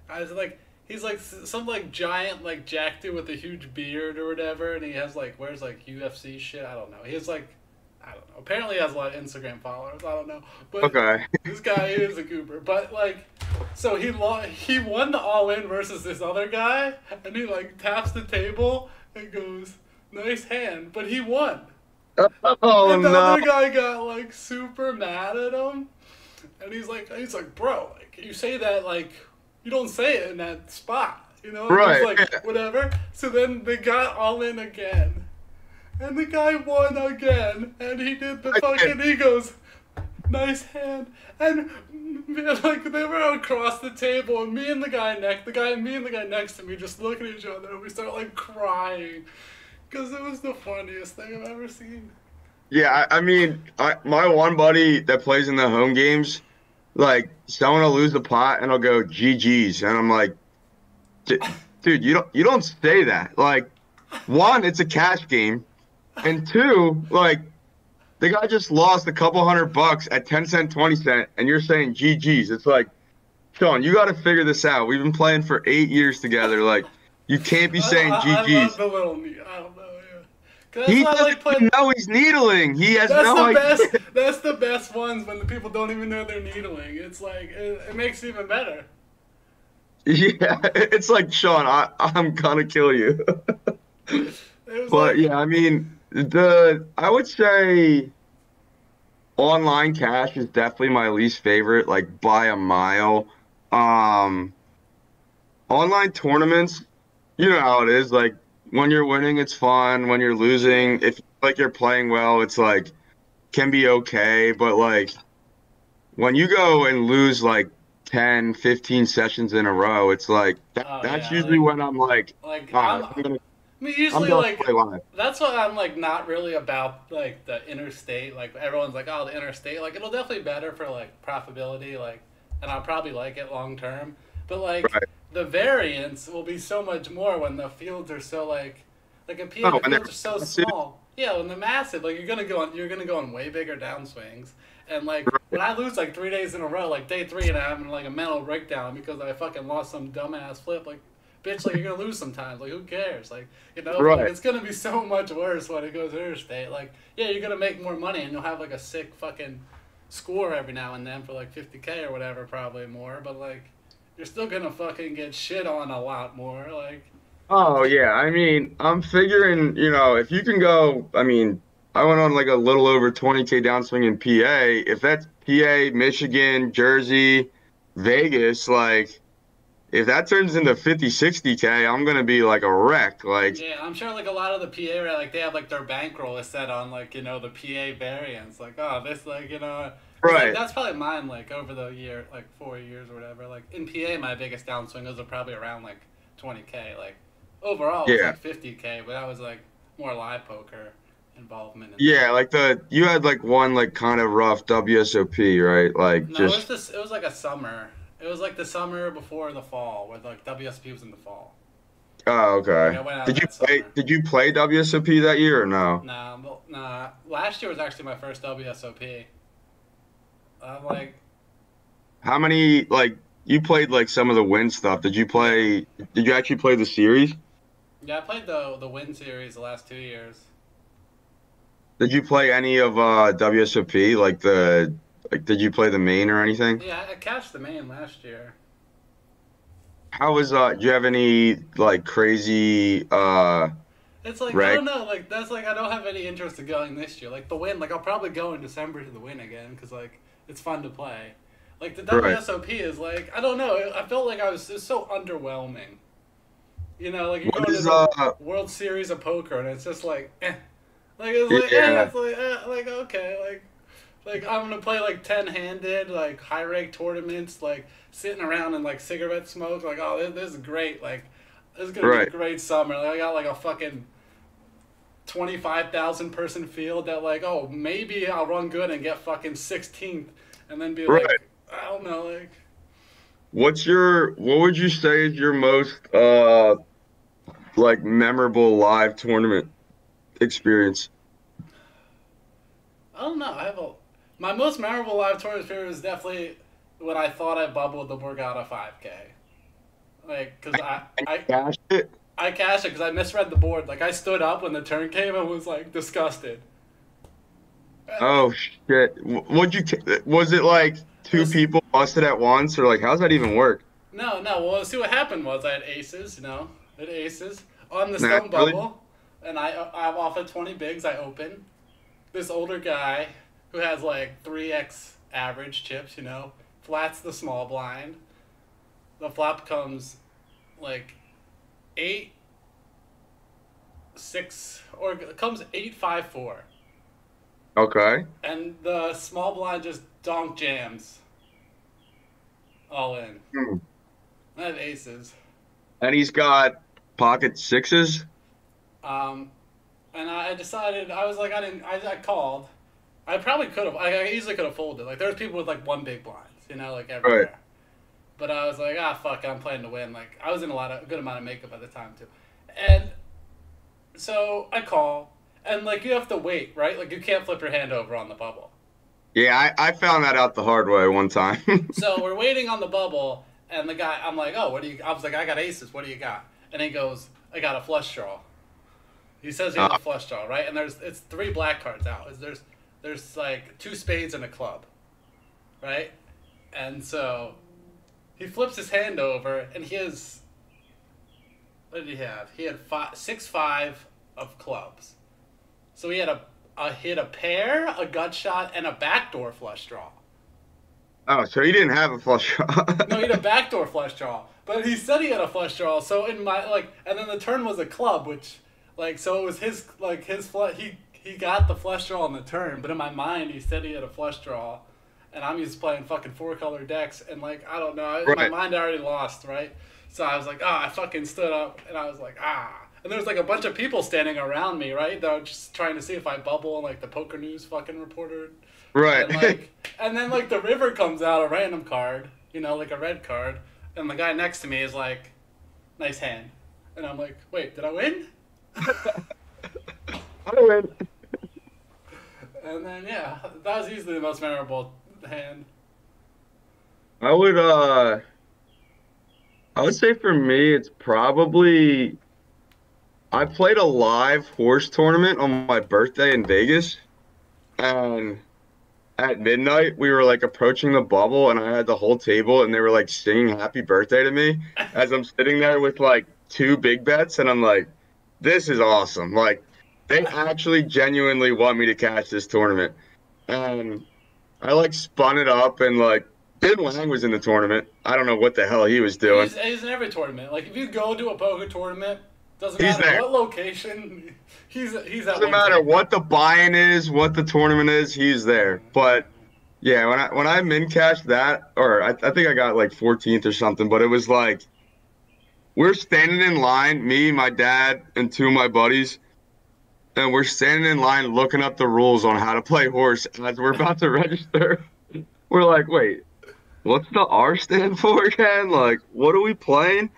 I was like. He's like some like giant like jack dude with a huge beard or whatever, and he has like wears like UFC shit. I don't know. He has like I don't know. Apparently, he has a lot of Instagram followers. I don't know, but
Okay.
this guy is a goober. But like, so he lo- he won the all in versus this other guy, and he like taps the table and goes, "Nice hand," but he won.
Oh
and the
no.
other guy got like super mad at him, and he's like, he's like, bro, like you say that like you don't say it in that spot, you know?
Right,
like
yeah.
whatever. So then they got all in again, and the guy won again, and he did the fucking. He goes, nice hand, and like they were across the table, and me and the guy next, the guy, me and the guy next to me, just look at each other, and we start like crying, because it was the funniest thing I've ever seen.
Yeah, I, I mean, I, my one buddy that plays in the home games, like someone will lose the pot and I'll go GG's, and I'm like, "D- dude, you don't you don't say that. Like, one, it's a cash game, and two, like, the guy just lost a couple hundred bucks at ten cent, twenty cent, and you're saying GG's. It's like, Sean, you got to figure this out. We've been playing for eight years together. Like, you can't be saying
I, I, I love
GG's.
the little, ne- I don't know, yeah.
He doesn't
like playing.
know he's needling. He has
That's
no
the
idea.
best. That's the best ones when the people don't even know they're needling. It's like it, it makes it even better.
Yeah, it's like Sean, I, I'm gonna kill you. But
like,
yeah, I mean, the I would say online cash is definitely my least favorite, like by a mile. Um, online tournaments, you know how it is. Like when you're winning, it's fun. When you're losing, if like you're playing well, it's like can be okay. But like when you go and lose like 10, 15 sessions in a row, it's like that,
Oh,
that's
yeah,
usually
like-
when I'm like,
like
all
I'm,
I'm gonna,
I mean, usually like that's what I'm like not really about like the interstate. Like everyone's like, oh, the interstate. Like it'll definitely be better for like profitability. Like, and I'll probably like it long term. But like
Right.
the variance will be so much more when the fields are so like like a
Oh,
the fields are so
massive.
small. Yeah, when they're massive, like you're gonna go on, you're gonna go on way bigger downswings. And like when I lose like three days in a row, like day three, and I'm having like a mental breakdown because I fucking lost some dumbass flip, like bitch, like you're gonna lose sometimes. Like who cares? Like you know,
Right.
like, it's gonna be so much worse when it goes interstate. Like yeah, you're gonna make more money and you'll have like a sick fucking score every now and then for like 50k or whatever, probably more. But like you're still gonna fucking get shit on a lot more. Like
Oh yeah, I mean, I'm figuring, you know, if you can go, I mean, I went on like a little over 20k downswing in PA. If that's PA, Michigan, Jersey, Vegas, like if that turns into 50, 60k, I'm gonna be like a wreck. Like,
yeah, I'm sure like a lot of the PA right, like they have like their bankroll is set on like you know the PA variance. Like oh this like you know. 'cause, like,
Right.
that's probably mine. Like over the year, like four years or whatever. Like in PA, my biggest downswing was probably around like 20k. Like overall,
Yeah.
like 50k, but that was like more live poker involvement. in
yeah,
that.
like the you had like one like kind of rough WSOP, right? Like
No, it was this. It was like a summer. It was like the summer before the fall, where like WSP was in the fall.
oh, okay.
Yeah, I went out
Did you play
summer.
did you play WSOP that year or no?
Nah, nah. Last year was actually my first WSOP. I'm like,
How many like you played like some of the Wynn stuff? Did you play did you actually play the series?
yeah, I played the the Wynn series the last two years.
Did you play any of uh WSOP like the like did you play the main or anything?
Yeah, I cashed the main last year.
How was uh do you have any like crazy uh
It's like I don't know, like that's like I don't have any interest in going this year. Like the Wynn, like I'll probably go in December to the Wynn again because like it's fun to play. Like the
Right.
WSOP is like I don't know. I felt like I was it's so underwhelming. You know, like you're
what
to the
uh
World Series of Poker and it's just like, eh. like it's like, eh, it's like, eh, like okay, like. Like I'm gonna play like ten handed, like high rank tournaments, like sitting around and like cigarette smoke, like oh this, this is great, like this is gonna be a great summer. Like I got like a fucking twenty five thousand person field that like oh maybe I'll run good and get fucking sixteenth, and then be like I don't know like
what's your what would you say is your most uh like memorable live tournament experience?
I don't know. I have a my most memorable live tournament experience was definitely when I thought I bubbled the Borgata 5K. Like, cause I I,
Cashed it?
I cashed it because I misread the board. Like I stood up when the turn came and was like disgusted.
Oh shit. What'd you was it like two
Yes.
people busted at once or like how's that even work?
No, no. Well, see what happened was I had aces. You know, I had aces on the
Nah,
stone
really?
bubble, and I I'm off at twenty bigs. I open. This older guy who has like three x average chips. You know, flats the small blind. The flop comes like eight six or it comes eight five four,
Okay.
and the small blind just donk jams. all in.
Hmm.
I have aces.
And he's got pocket sixes.
Um, and I decided I was like I didn't I, I called. I probably could have. I, I easily could have folded. Like there's people with like one big blind, you know, like everywhere.
Right.
But I was like, ah, fuck, I'm playing to win. Like I was in a lot of a good amount of makeup at the time too, and so I call, and like you have to wait, right? Like you can't flip your hand over on the bubble.
Yeah, I, I found that out the hard way one time.
So we're waiting on the bubble, and the guy, I'm like, oh, what do you? I was like, I got aces. What do you got? And he goes, I got a flush draw. He says he has
Ah.
a flush draw, right? And there's it's three black cards out. There's there's like two spades and a club, right? And so he flips his hand over, and he has what did he have? He had five, six five of clubs. So he had a, a hit a pair, a gut shot, and a backdoor flush draw.
oh, so he didn't have a flush draw.
No, he had a backdoor flush draw. But he said he had a flush draw. So in my like, and then the turn was a club, which like, so it was his like his flush. He he got the flush draw on the turn, but in my mind he said he had a flush draw, and I'm used to playing fucking four color decks, and like I don't know, in my mind I already lost, right? So I was like, ah, I fucking stood up, and I was like, ah. And there was like a bunch of people standing around me, right? That were just trying to see if I bubble, and like the poker news fucking reporter
right.
and like, and then like the river comes out a random card, you know, like a red card, and the guy next to me is like, "Nice hand," and I'm like, "Wait, did I win?"
I win.
And then yeah, that was easily the most memorable hand.
I would uh I would say for me it's probably I played a live horse tournament on my birthday in Vegas and at midnight we were like approaching the bubble and I had the whole table and they were like singing happy birthday to me as I'm sitting there with like two big bets and I'm like this is awesome like they actually genuinely want me to catch this tournament and I like spun it up and like Ben Lang was in the tournament. I don't know what the hell he was doing.
He's, he's in every tournament. Like if you go to a poker tournament, doesn't
He's
matter
there.
what location, he's he's at
Doesn't matter what the buy-in is, what the tournament is, he's there. But yeah, when I when I min cashed that, or I, I think I got like 14th or something, but it was like we're standing in line, me, my dad, and two of my buddies, and we're standing in line looking up the rules on how to play horse as we're about to register. We're like, wait, what's the R stand for again? Like, what are we playing?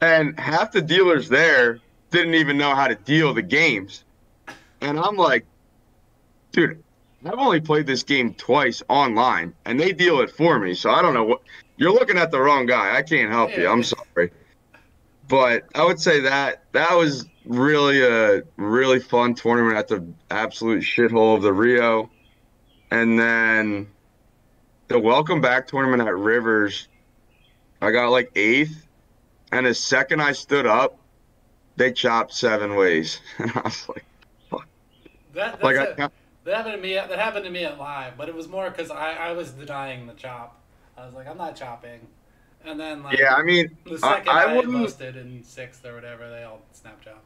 And half the dealers there didn't even know how to deal the games. And I'm like, dude, I've only played this game twice online, and they deal it for me. So I don't know what you're looking at the wrong guy. I can't help you. I'm sorry. But I would say that that was really a really fun tournament at the absolute shithole of the Rio. And then the welcome back tournament at Rivers, I got like eighth. And the second I stood up, they chopped seven ways. And I was like,
That, that's
like
it.
I,
That happened to me. That happened to me at live, but it was more because I, I was denying the chop. I was like, I'm not chopping, and then like
yeah, I mean,
the second I,
I
busted in sixth or whatever, they all snap chopped.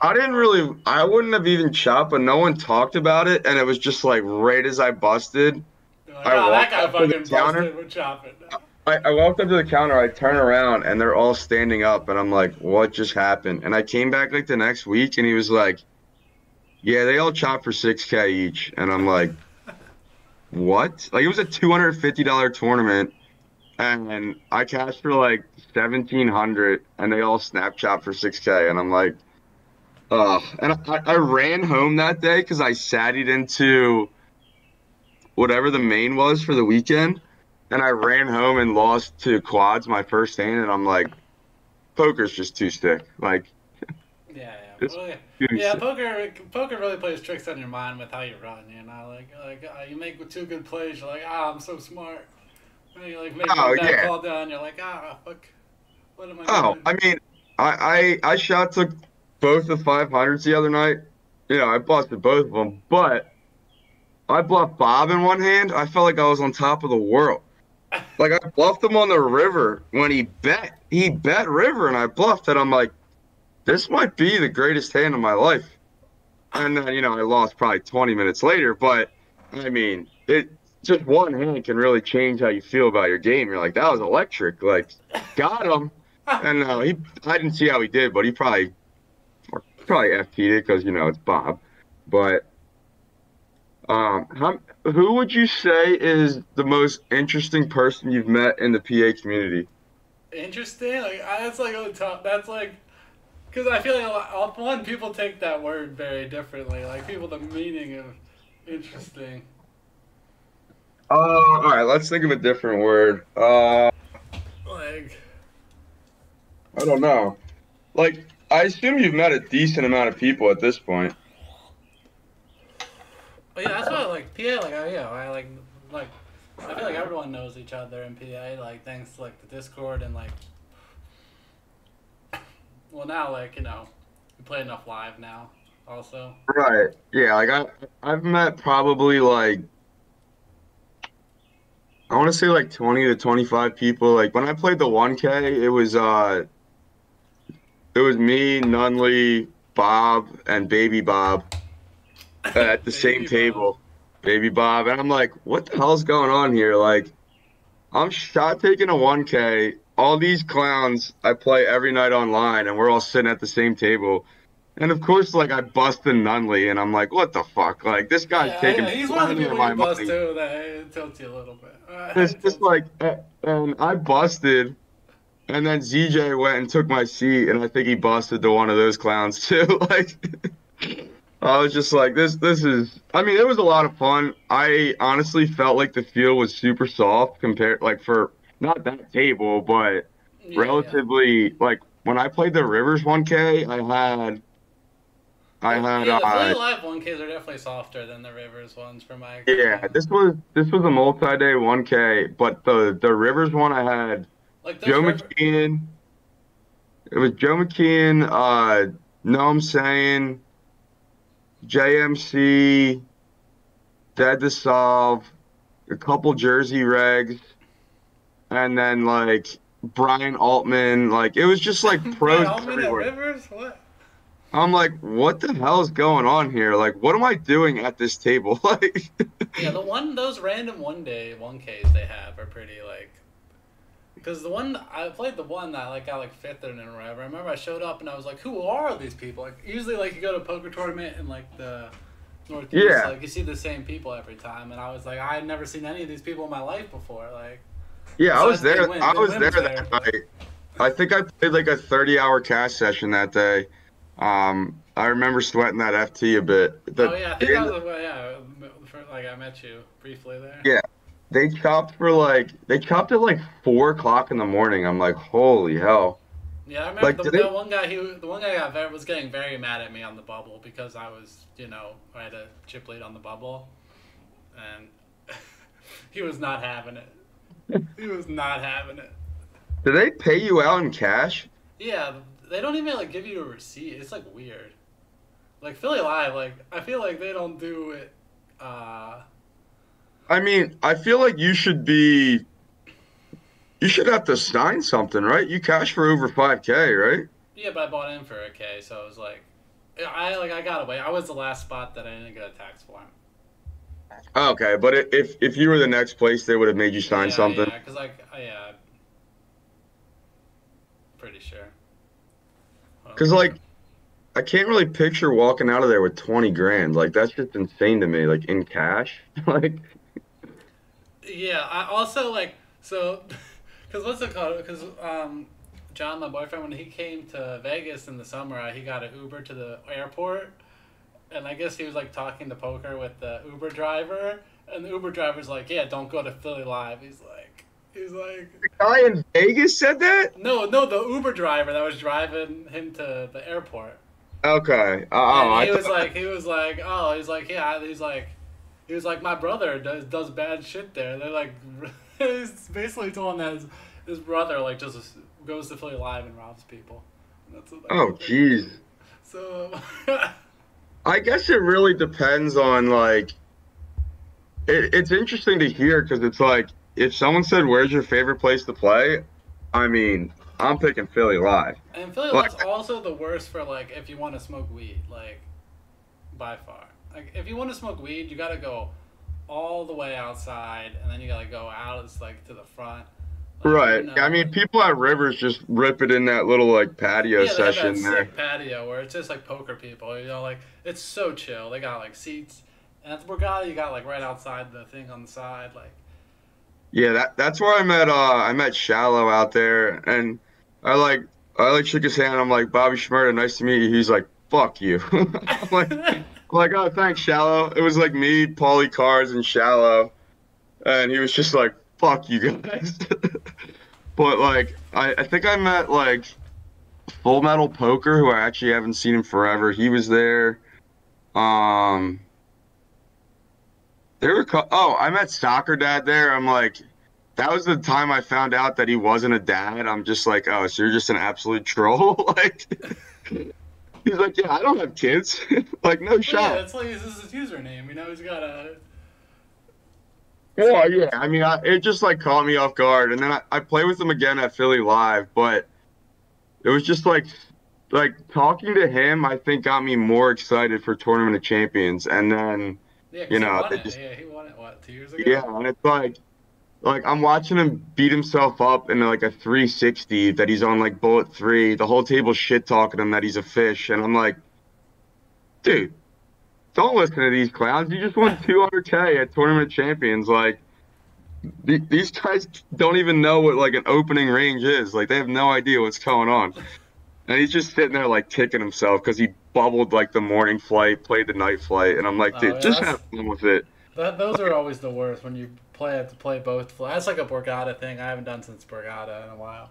I didn't really. I wouldn't have even chopped, but no one talked about it, and it was just like right as I busted.
Like,
I
oh, that
walked
guy
up to the
fucking
counter.
busted. We're chopping.
I, I walked up to the counter. I turn around, and they're all standing up, and I'm like, "What just happened?" And I came back like the next week, and he was like, "Yeah, they all chopped for six k each," and I'm like, "What?" Like it was a two hundred fifty dollar tournament, and I cashed for like seventeen hundred, and they all snap chopped for six k, and I'm like, "Ugh." And I, I ran home that day because I satted into whatever the main was for the weekend and I ran home and lost to quads my first hand, and I'm like, poker's just too stick. Like,
Yeah, yeah. Well, yeah. Yeah, poker poker really plays tricks on your mind with how you run. You know, like like uh, you make two good plays, you're like, ah, I'm so smart. And you like make
Oh,
bad
yeah.
call down, you're like, ah, fuck, what am I
oh,
doing?
I mean, I, I I shot took both the 500s the other night. You know, I busted both of them, but I bluffed Bob in one hand. I felt like I was on top of the world. Like I bluffed him on the river when he bet. He bet river, and I bluffed, and I'm like, this might be the greatest hand of my life. And then you know I lost probably 20 minutes later, but I mean it just one hand can really change how you feel about your game. You're like, that was electric. Like, got him. And uh, he, I didn't see how he did, but he probably, probably FT'd it because you know it's Bob. But um, how, who would you say is the most interesting person you've met in the PA community?
Interesting. Like that's like on top. That's like because I feel like a lot, one people take that word very differently. Like people, the meaning of interesting.
Uh, all right. Let's think of a different word. Uh,
like
I don't know. Like I assume you've met a decent amount of people at this point.
But yeah, that's what like PA. Like I, yeah, I like like I feel like everyone knows each other in PA. Like thanks to, like the Discord and like. Well, now like you know, we play enough live now. Also.
Right. Yeah. Like I, I've met probably like. I want to say like 20 to 25 people. Like when I played the 1K, it was uh it was me, Nunley, Bob, and Baby Bob at the same
Baby
table. Baby Bob. And I'm like, what the hell's going on here? Like, I'm shot taking a 1K. All these clowns I play every night online, and we're all sitting at the same table. And of course, like, I busted Nunley, and I'm like, what the fuck? Like, this guy's
Yeah,
taking
yeah, he's one of the people
my
you bust
money.
too. That it tilts you a little bit. Uh,
It's just like, uh, and I busted, and then ZJ went and took my seat, and I think he busted to one of those clowns too. Like, I was just like, this, this is. I mean, it was a lot of fun. I honestly felt like the field was super soft compared, like for not that table, but
yeah, yeah.
relatively, like when I played the Rivers 1K, I had, I had,
yeah, the
uh,
Live 1Ks are definitely softer than the Rivers ones for my
yeah,
experience.
this was this was a multi-day 1K, but the the Rivers one I had.
Like
Joe
River-
McKeon. It was Joe McKeon, uh, know I'm saying, JMC, Dead to Solve, a couple Jersey regs, and then like Brian Altman. Like, it was just like pros
Wait, Altman
everywhere.
Rivers? What?
I'm like, what the hell is going on here? Like, what am I doing at this table? Like,
Yeah, the one those random one day one Ks they have are pretty like. Because the one I played the one that like got like fifth in or whatever. I remember I showed up and I was like, "Who are these people?" Like usually like you go to a poker tournament in like the northeast,
Yeah.
like you see the same people every time, and I was like, I had never seen any of these people in my life before. Like,
Yeah, I was there. I was
win
there that night. I think I played like a 30 hour cash session that day. Um, I remember sweating that FT a bit. The-
oh yeah, I think that was yeah. Like I met you briefly there.
Yeah. They chopped for like they chopped at like four o'clock in the morning. I'm like, holy hell.
Yeah, I remember
Like,
the, the
they-
one guy. He the one guy got very, was getting very mad at me on the bubble because I was, you know, I had a chip lead on the bubble, and he was not having it. He was not having it.
Do they pay you out in cash?
Yeah, they don't even like give you a receipt. It's like weird. Like Philly Live, like I feel like they don't do it. Uh,
I mean, I feel like you should be. You should have to sign something, right? You cash for over 5K, right?
yeah, but I bought in for a K, so I was like, I like I got away. I was the last spot that I didn't get a tax for.
Oh, okay, but if if you were the next place, they would have made you sign
yeah,
something.
Yeah, because like, yeah, pretty sure.
Because like, I can't really picture walking out of there with 20 grand. Like that's just insane to me. Like in cash, like.
Yeah, I also like so, because what's it called? Because um, John, my boyfriend, when he came to Vegas in the summer, he got an Uber to the airport, and I guess he was like talking to poker with the Uber driver, and the Uber driver's like, "Yeah, don't go to Philly Live." He's like, he's like,
The guy in Vegas said that.
no, no, the Uber driver that was driving him to the airport.
Okay. Oh,
And
I
he was
thought-
like, he was like, oh, he's like, yeah, he's like, he was like, my brother does does bad shit there. They're like, he's basically telling that his, his brother like just goes to Philly Live and robs people. That's what,
Oh, jeez.
So,
I guess it really depends on like. It, it's interesting to hear because it's like if someone said, "Where's your favorite place to play?" I mean, I'm picking Philly Live.
and Philly
Like-
also the worst for like if you want to smoke weed, like by far. Like if you want to smoke weed, you gotta go all the way outside, and then you gotta go out. It's like to the front. Like,
Right.
you know,
I mean, people at Rivers just rip it in that little like patio
yeah, they have
session
that
there.
sick patio where it's just like poker people. You know, like it's so chill. They got like seats, and at the Borgata, you got like right outside the thing on the side. Like,
Yeah, that that's where I met uh I met Shallow out there and I like I like shook his hand. I'm like, Bobby Shmurda, nice to meet you. He's like, fuck you. I'm like, like, oh thanks, Shallow. It was like me, Paulie Cars, and Shallow. And he was just like, fuck you guys. but like I, I think I met like Full Metal Poker, who I actually haven't seen in forever. He was there. Um there were co- oh, I met Soccer Dad there. I'm like, that was the time I found out that he wasn't a dad. I'm just like, oh, so you're just an absolute troll? like, he's like, yeah, I don't have kids. like, no
But yeah,
shot.
it's like this is his username. You know, he's got a.
Well, yeah, I mean, I, it just like caught me off guard, and then I, I played with him again at Philly Live, but it was just like, like talking to him, I think got me more excited for Tournament of Champions, and then.
Yeah,
You
he
know,
won it.
just-
Yeah, he won it. What two years ago?
Yeah, and it's like, like I'm watching him beat himself up in like a 360 that he's on like bullet three. The whole table's shit talking him that he's a fish, and I'm like, dude, don't listen to these clowns. You just won 200k at Tournament Champions. Like, th- these guys don't even know what like an opening range is. Like, they have no idea what's going on. And he's just sitting there like kicking himself because he bubbled like the morning flight, played the night flight, and I'm like,
Oh,
dude,
yeah,
just
that's-
have fun with it.
That, those are always the worst when you play have to play both. That's like a Borgata thing. I haven't done since Borgata in a while.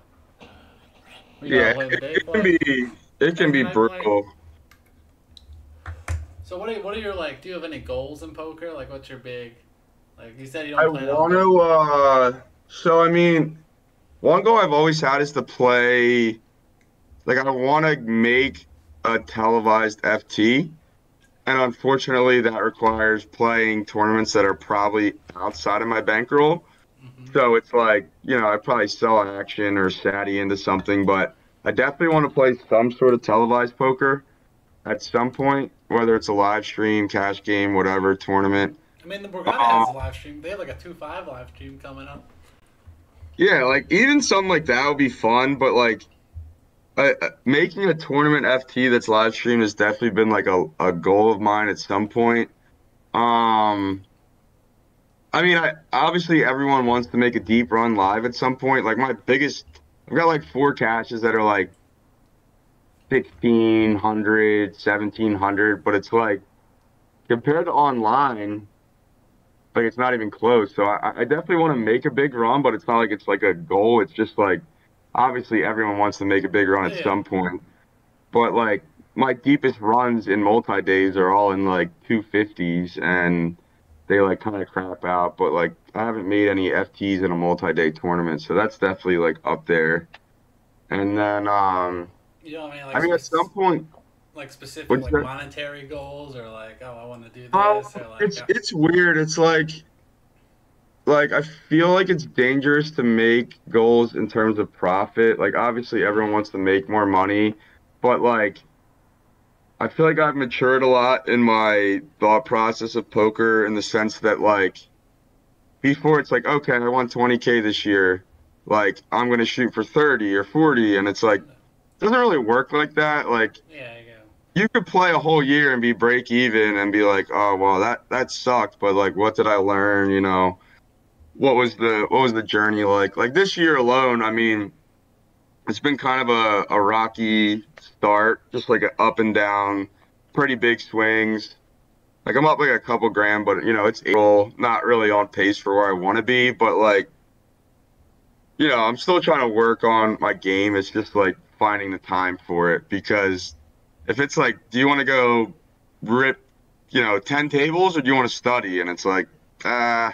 You
Yeah,
play
it, can
flight.
be it can be
Night flight.
brutal.
So what are what are your like? Do you have any goals in poker? Like, what's your big? Like you said, you
I
don't play.
want
much.
to. Uh, so I mean, one goal I've always had is to play. Like I want to make a televised FT, and unfortunately, that requires playing tournaments that are probably outside of my bankroll.
Mhm.
So it's like you know I probably sell action or Satty into something, but I definitely want to play some sort of televised poker at some point, whether it's a live stream, cash game, whatever tournament.
I mean, the Borgata has a live stream. They have like a two five live stream coming up.
Yeah, like even something like that would be fun, but like uh, making a tournament FT that's live streamed has definitely been like a, a goal of mine at some point. Um, I mean, I obviously everyone wants to make a deep run live at some point. Like my biggest, I've got like four cashes that are like 1600, 1700, but it's like compared to online, like it's not even close. So I, I definitely want to make a big run, but it's not like it's like a goal. It's just like obviously everyone wants to make a big run at
Yeah.
some point. But like my deepest runs in multi days are all in like 250s and they like kind of crap out. But like I haven't made any FTs in a multi day tournament, so that's definitely like up there. And then um
You know what I mean? Like,
I mean at some point
like specific like
that?
monetary goals or like oh I want to do
Oh,
this or like
it's
uh,
it's weird. It's like like I feel like it's dangerous to make goals in terms of profit. Like obviously everyone wants to make more money, but like I feel like I've matured a lot in my thought process of poker in the sense that like before it's like okay, I want 20k this year. Like I'm going to shoot for 30 or 40 and it's like doesn't really work like that. Like
yeah you
you could play a whole year and be break even and be like, oh well, that that sucked, but like, what did I learn? You know, what was the what was the journey like? Like this year alone, I mean, it's been kind of a, a rocky start, just like an up and down, pretty big swings. Like I'm up like a couple grand, but you know, it's April, not really on pace for where I want to be, but like, you know, I'm still trying to work on my game. It's just like finding the time for it because if it's like, do you want to go rip, you know, 10 tables or do you want to study? And it's like, ah,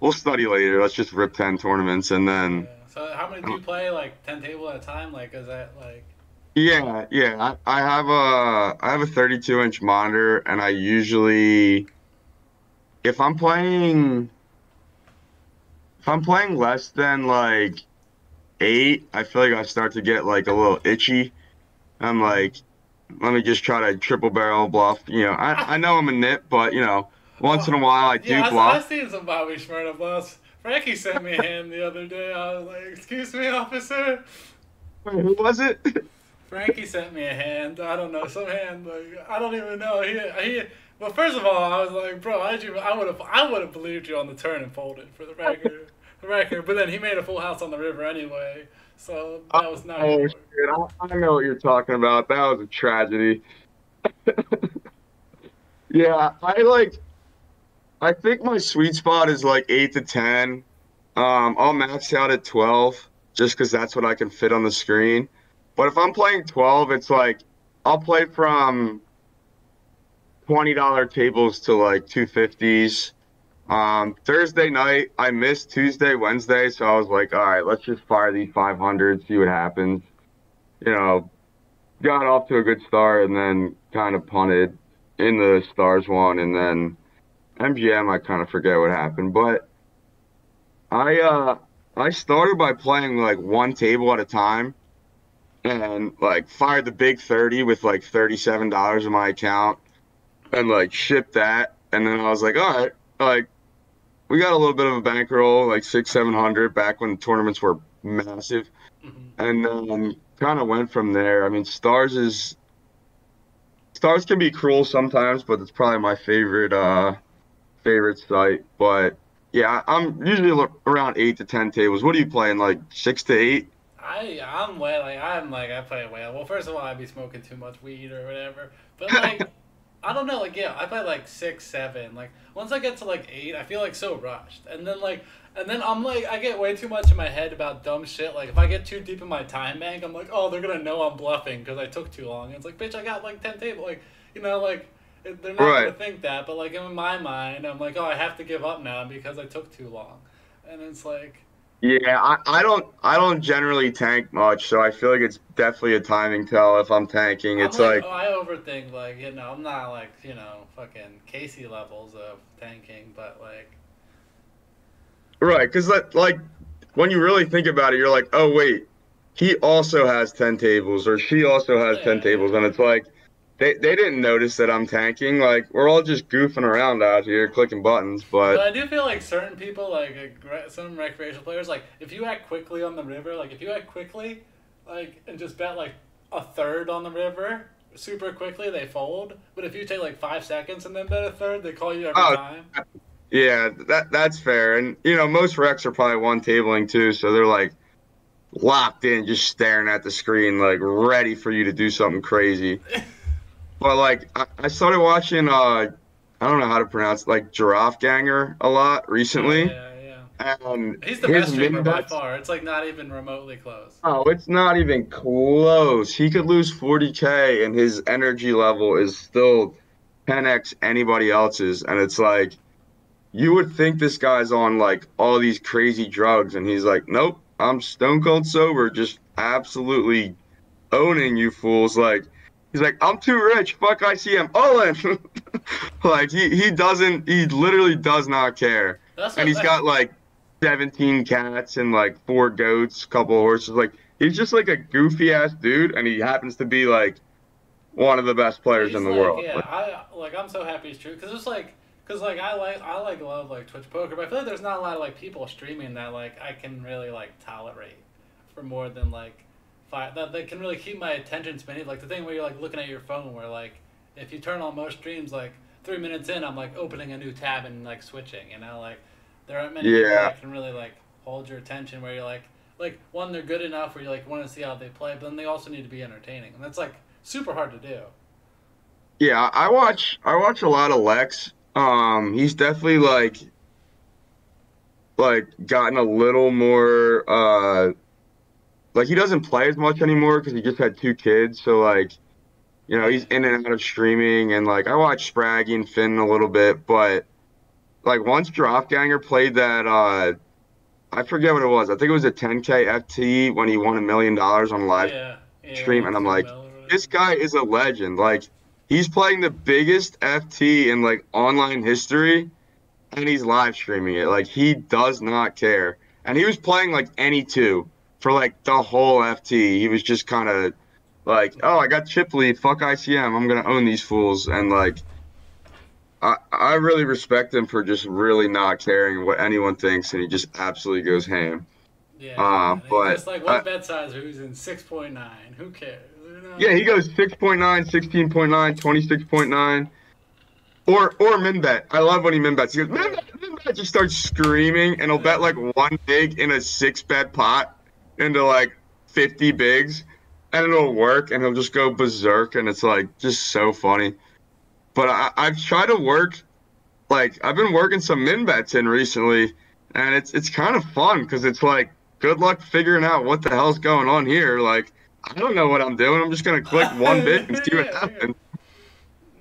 we'll study later. Let's just rip 10 tournaments. And then,
Yeah. So how many do you play? Like ten table at a time? Like is that like
yeah, yeah, I, I have a, I have a 32 inch monitor and I usually, if I'm playing, if I'm playing less than like eight, I feel like I start to get like a little itchy. I'm like, let me just try to triple barrel bluff. You know, I, I know I'm a nit, but you know, once in a while I do
yeah, I,
bluff.
seen some Bobby Shmurda bluffs. Frankie sent me a hand the other day. I was like, "Excuse me, officer."
Wait, who was it?
Frankie sent me a hand. I don't know some hand. Like I don't even know. He he. Well, first of all, I was like, "Bro, I you? I would have I would have believed you on the turn and folded for the record." the record. But then he made a full house on the river anyway, so that was not.
Oh shit! I, I know what you're talking about. That was a tragedy. yeah, I like. I think my sweet spot is like eight to ten. Um, I'll max out at twelve just because that's what I can fit on the screen. But if I'm playing twelve, it's like I'll play from twenty dollar tables to like two fifties. Um, Thursday night, I missed Tuesday, Wednesday, so I was like, all right, let's just fire these 500, see what happens. You know, got off to a good start and then kind of punted in the stars one, and then MGM, I kind of forget what happened, but I uh I started by playing like one table at a time, and like fired the big 30 with like $37 in my account, and like shipped that, and then I was like, all right, like we got a little bit of a bankroll, like six, seven hundred, back when the tournaments were massive,
Mhm.
and then kind of went from there. I mean, stars is stars can be cruel sometimes, but it's probably my favorite uh favorite site. But yeah, I'm usually around eight to ten tables. What are you playing? Like six to eight?
I I'm way like I'm like I play way well. First of all, I'd be smoking too much weed or whatever. But like I don't know, like yeah, I play like six, seven. Like once I get to like eight, I feel like so rushed. And then like and then I'm like I get way too much in my head about dumb shit. Like if I get too deep in my time bank, I'm like, oh, they're gonna know I'm bluffing because I took too long. And it's like, bitch, I got like ten tables. Like you know, like they're not gonna
Right.
think that. But like in my mind, I'm like, oh, I have to give up now because I took too long. And it's like.
Yeah, I, I don't I don't generally tank much, so I feel like it's definitely a timing tell if I'm tanking. It's
I'm
like,
oh, I overthink like you know I'm not like you know fucking Casey levels of tanking, but like
right, because like when you really think about it, you're like, oh wait, he also has ten tables, or she also has ten
Yeah.
tables, and it's like they they didn't notice that I'm tanking. Like we're all just goofing around out here, clicking buttons,
but
but
I do feel like certain people like some recreational players like if you act quickly on the river, like if you act quickly, like and just bet like a third on the river super quickly, they fold. But if you take like five seconds and then bet a third, they call you every
Oh,
time.
yeah, that that's fair. And you know, most wrecks are probably one tabling too, so they're like locked in, just staring at the screen, like ready for you to do something crazy. But like, I, I started watching, uh, I don't know how to pronounce, it, like Giraffe Ganger a lot recently,
Yeah, yeah.
and
He's the best streamer by far. It's like not even remotely close.
Oh, it's not even close. He could lose 40k, and his energy level is still 10x anybody else's, and it's like. You would think this guy's on like all these crazy drugs, and he's like, "Nope, I'm stone cold sober, just absolutely owning you fools." Like, he's like, "I'm too rich, fuck ICM, all in." like he he doesn't, he literally does not care,
That's
and he's got like 17 cats and like four goats, couple horses. Like he's just like a goofy ass dude, and he happens to be like one of the best players
He's
in the
like,
world.
Yeah,
Like,
I like. I'm so happy it's true because it's like, because like I like I like love like Twitch poker, but I feel like there's not a lot of like people streaming that like I can really like tolerate for more than like five that that can really keep my attention spinning. Like the thing where you're like looking at your phone, where like if you turn on most streams, like three minutes in, I'm like opening a new tab and like switching. You know, like there aren't many
Yeah.
that can really like hold your attention where you're like like one they're good enough where you like want to see how they play, but then they also need to be entertaining, and that's like super hard to do.
Yeah, I watch I watch a lot of Lex. Um, he's definitely like like gotten a little more uh like he doesn't play as much anymore because he just had two kids. So like, you know, he's in and out of streaming and like I watch Spraggy and Finn a little bit, but like once Dropganger played that uh I forget what it was. I think it was a 10k FT when he won a million dollars on live
yeah, yeah,
stream, and I'm like,
mil or whatever.
this guy is a legend. Like he's playing the biggest FT in like online history and he's live streaming it. Like he does not care. And he was playing like any two for like the whole FT. He was just kind of like, "Oh, I got chip lead. Fuck ICM. I'm going to own these fools." And like I, I really respect him for just really not caring what anyone thinks, and he just absolutely goes ham.
Yeah,
Uh, but,
just like what
uh,
bet size who's in six point nine? Who cares?
Yeah, he goes 6.9, 16.9, 26.9. Or or min bet. I love when he min bets. He goes, min bet, min bet, just starts screaming, and he'll bet like one big in a six bet pot into like 50 bigs, and it'll work, and he'll just go berserk, and it's like just so funny. But I, I've tried to work, like, I've been working some min bets in recently, and it's it's kind of fun because it's like, good luck figuring out what the hell's going on here. Like, I don't know what I'm doing. I'm just gonna click one bit and see what happens.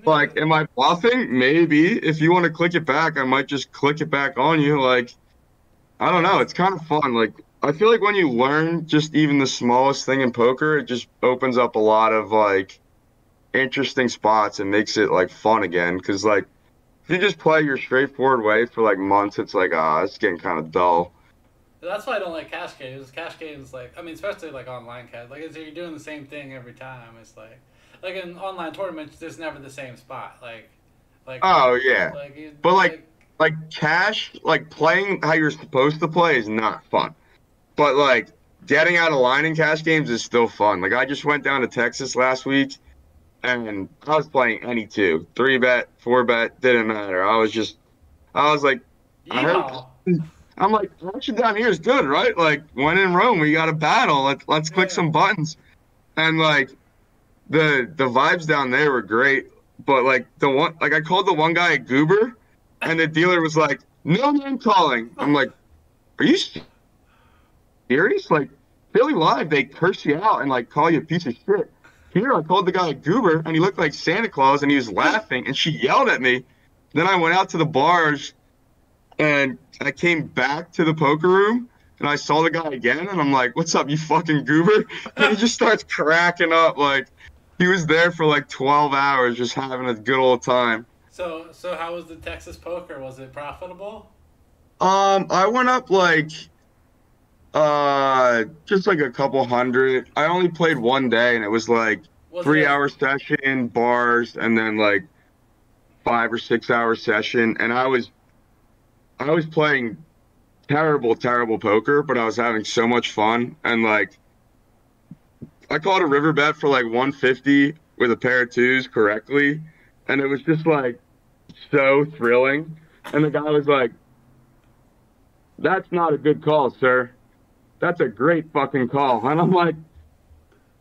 Like, am I bluffing? Maybe. If you want to click it back, I might just click it back on you. Like, I don't know. It's kind of fun. Like, I feel like when you learn just even the smallest thing in poker, it just opens up a lot of like interesting spots and makes it like fun again. Cause like, if you just play your straightforward way for like months, it's like, ah, it's getting kind of dull.
That's why I don't like cash games. Cash games, like I mean, especially like online cash, like you're doing the same thing every time. It's like, like in online tournaments, there's never the same spot. Like, like
Oh yeah.
like you,
But, like- Like cash, like playing how you're supposed to play is not fun. But like getting out of line in cash games is still fun. Like I just went down to Texas last week and I was playing any two. Three bet, four bet, didn't matter. I was just I was like I heard-
Yeehaw.
I'm like, action down here is good, right? Like when in Rome, we got a battle. Let's let's click
Yeah.
some buttons. And like the the vibes down there were great. But like the one like I called the one guy a goober and the dealer was like, No name calling. I'm like, Are you serious? Like Philly Live, they curse you out and like call you a piece of shit. Here I called the guy a goober and he looked like Santa Claus and he was laughing and she yelled at me. Then I went out to the bars and I came back to the poker room and I saw the guy again and I'm like, What's up, you fucking goober? And he just starts cracking up like he was there for like 12 hours just having a good old time.
So, so how was the Texas poker? Was it profitable?
Um, I went up like uh just like a couple hundred. I only played one day and it was like
Was
three
it,
hour session, bars, and then like five or six hour session. And I was I was playing terrible, terrible poker, but I was having so much fun. And like I called a river bet for like 150 with a pair of twos correctly. And it was just like so thrilling. And the guy was like, That's not a good call, sir. That's a great fucking call. And I'm like,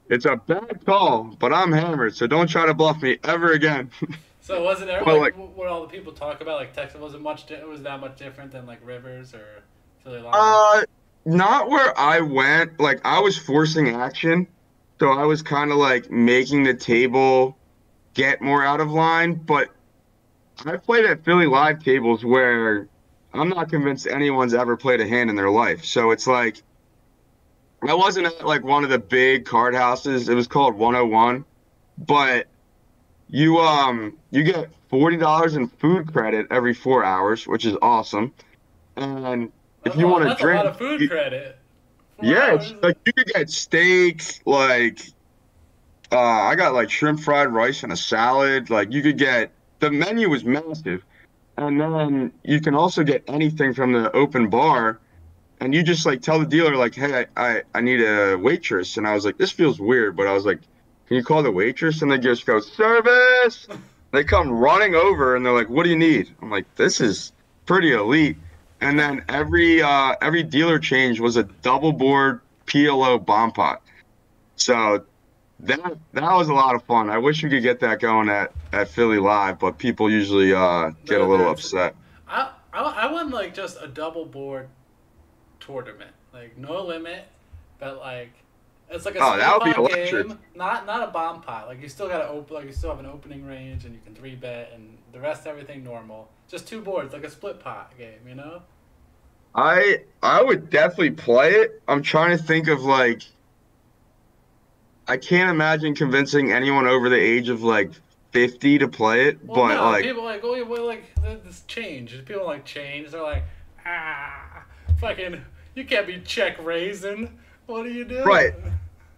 it's a bad call, but I'm hammered, so don't try to bluff me ever again.
So was it ever
Well,
like,
like-
what all the people talk about? Like Texas wasn't much? Di- was that much different than like Rivers or Philly Live?
uh, not where I went. Like I was forcing action, so I was kind of like making the table get more out of line. But I played at Philly Live tables where I'm not convinced anyone's ever played a hand in their life. So it's like I wasn't at like one of the big card houses. It was called 101, but you um you get forty dollars in food credit every four hours, which is awesome. And if
That's
you want to drink,
a lot of food
you-
credit. Four
yeah,
hours?
like you could get steak, like uh, I got like shrimp fried rice and a salad. Like you could get the menu was massive, and then you can also get anything from the open bar, and you just like tell the dealer like, hey, I I, I need a waitress, and I was like, this feels weird, but I was like, can you call the waitress? And they just go service. They come running over and they're like, what do you need? I'm like, this is pretty elite. And then every uh, every dealer change was a double board PLO bomb pot. So that that was a lot of fun. I wish we could get that going at, at Philly Live, but people usually uh, get a little upset.
I, I I won like just a double board tournament, like no limit, but like it's like a
Oh, that would be
split pot
electric.
game, not not a bomb pot. Like you still got to open, like you still have an opening range, and you can three bet, and the rest everything normal. Just two boards, like a split pot game, you know.
I I would definitely play it. I'm trying to think of like I can't imagine convincing anyone over the age of like 50 to play it,
Well,
but
no,
like
people like, oh, well, like this change. People like change. They're like, ah, fucking, you can't be check raising. What are you doing?
Right.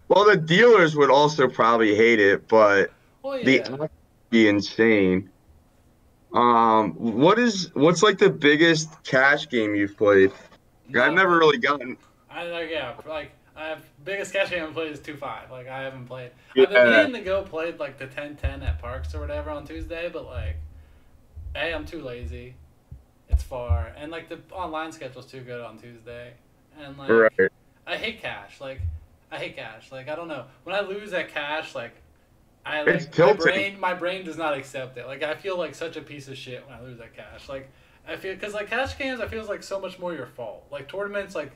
well the dealers would also probably hate it, but
Well,
the
yeah.
would be insane. Um, what is what's like the biggest cash game you've played? I've never really gotten.
I like yeah, like I have biggest cash game I've played is two five. Like I haven't played.
Yeah.
I've been meaning to go play like the 10-10 at Parx or whatever on Tuesday, but like, a I'm too lazy. It's far, and like the online schedule's too good on Tuesday, and like
Right.
I hate cash. Like I hate cash. Like I don't know when I lose at cash, like. I
It's
like my brain. My brain does not accept it. Like I feel like such a piece of shit when I lose at cash. Like I feel because like cash games, I feel like so much more your fault. Like tournaments, like